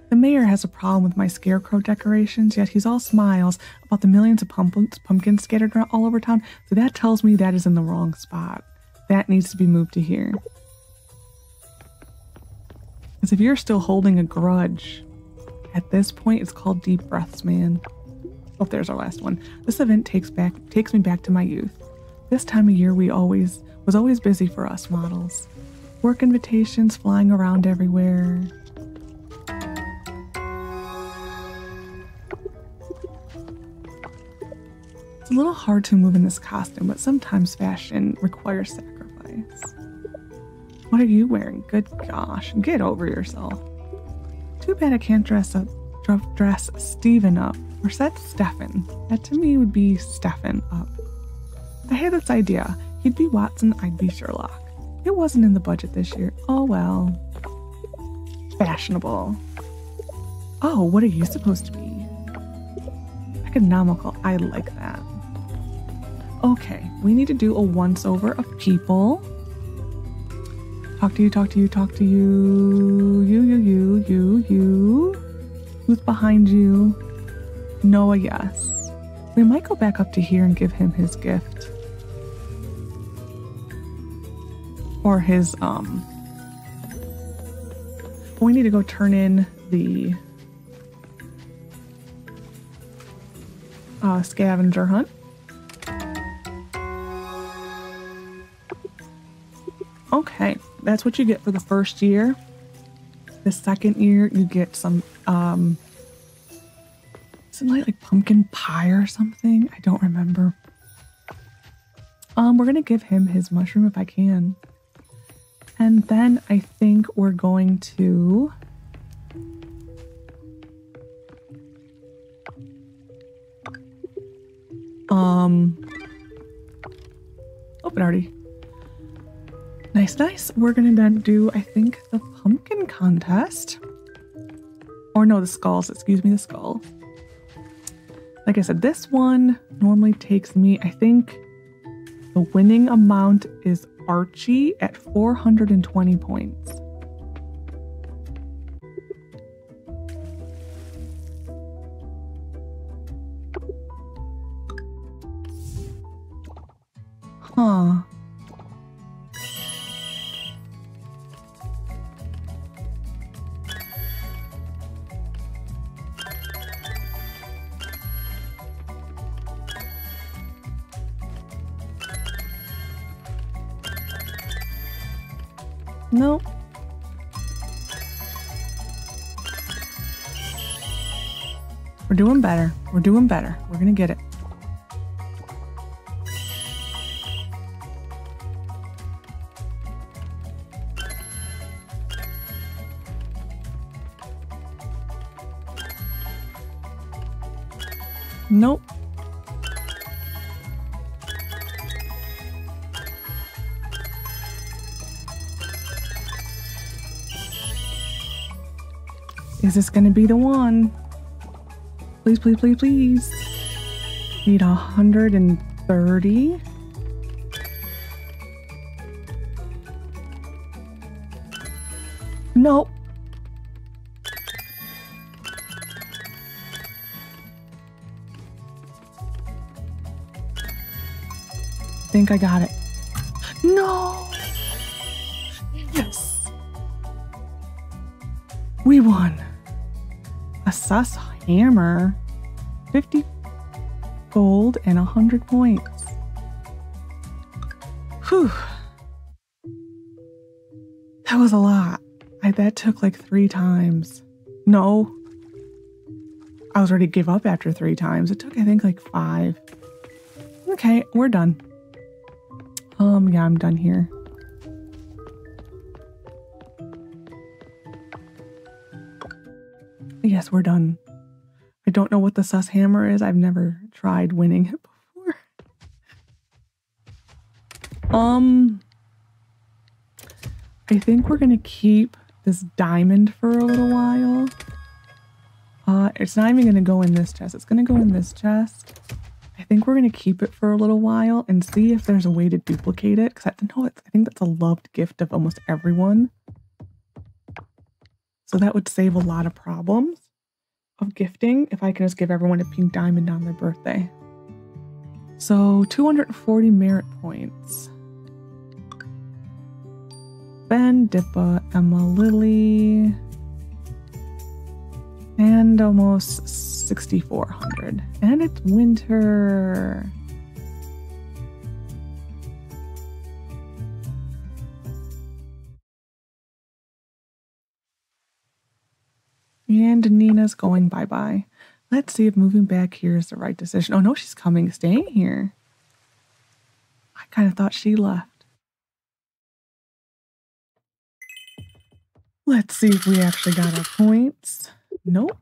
The mayor has a problem with my scarecrow decorations, yet he's all smiles about the millions of pumpkins, pumpkins scattered all over town, so that tells me that is in the wrong spot. That needs to be moved to here. Because if you're still holding a grudge, at this point it's called deep breaths, man. Oh, there's our last one. This event takes back takes me back to my youth. This time of year we always was always busy for us models. Work invitations flying around everywhere. It's a little hard to move in this costume, but sometimes fashion requires sacrifice. What are you wearing? Good gosh, get over yourself. Too bad I can't dress up, dress Steven up, or set Stefan. That to me would be Stefan up. I had this idea. He'd be Watson, I'd be Sherlock. It wasn't in the budget this year. Oh well. Fashionable. Oh, what are you supposed to be? Economical. I like that. Okay, we need to do a once over of people. Talk to you, talk to you, talk to you. You, you, you, you, you. Who's behind you? Noah, yes. We might go back up to here and give him his gift. Or his, um. We need to go turn in the uh, scavenger hunt. Okay, that's what you get for the first year. The second year, you get some, um, something like, like pumpkin pie or something. I don't remember. Um, we're gonna give him his mushroom if I can. And then I think we're going to um open already Nice, nice. We're gonna then do, I think, the pumpkin contest. Or no, the skulls. Excuse me, the skull. Like I said, this one normally takes me, I think the winning amount is Archie at 420 points. Better. We're doing better. We're gonna get it. Nope. Is this gonna be the one? Please, please, please, please. Need 130. Nope. think I got it. Hammer. 50 gold and 100 points. Whew. That was a lot. I, that took like three times. No. I was ready to give up after three times. It took, I think, like five. Okay, we're done. Um, yeah, I'm done here. Yes, we're done. I don't know what the sus hammer is. I've never tried winning it before. Um, I think we're gonna keep this diamond for a little while. Uh, it's not even gonna go in this chest. It's gonna go in this chest. I think we're going to keep it for a little while and see if there's a way to duplicate it. Because I, know it's, I think that's a loved gift of almost everyone. So that would save a lot of problems of gifting if I can just give everyone a pink diamond on their birthday. So 240 merit points. Ben, Dippa, Emma, Lily, and almost 6400 and it's winter and nina's going bye-bye let's see if moving back here is the right decision oh no she's coming staying here i kind of thought she left let's see if we actually got our points Nope.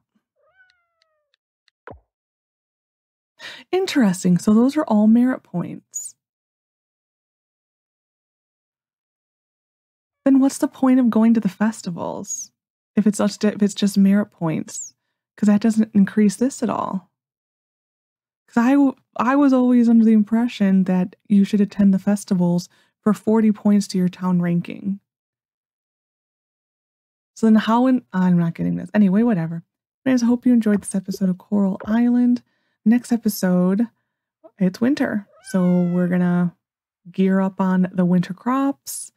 Interesting. So those are all merit points. Then what's the point of going to the festivals if it's just if it's just merit points? Because that doesn't increase this at all. Because I I was always under the impression that you should attend the festivals for 40 points to your town ranking. So then how in I'm not getting this. Anyway, whatever. Anyways, I hope you enjoyed this episode of Coral Island. Next episode, it's winter. So we're gonna gear up on the winter crops,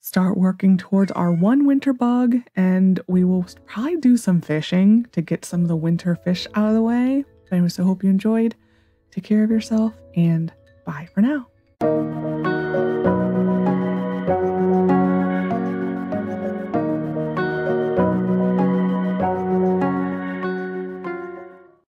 start working towards our one winter bug, and we will probably do some fishing to get some of the winter fish out of the way. But anyway, so hope you enjoyed. Take care of yourself and bye for now.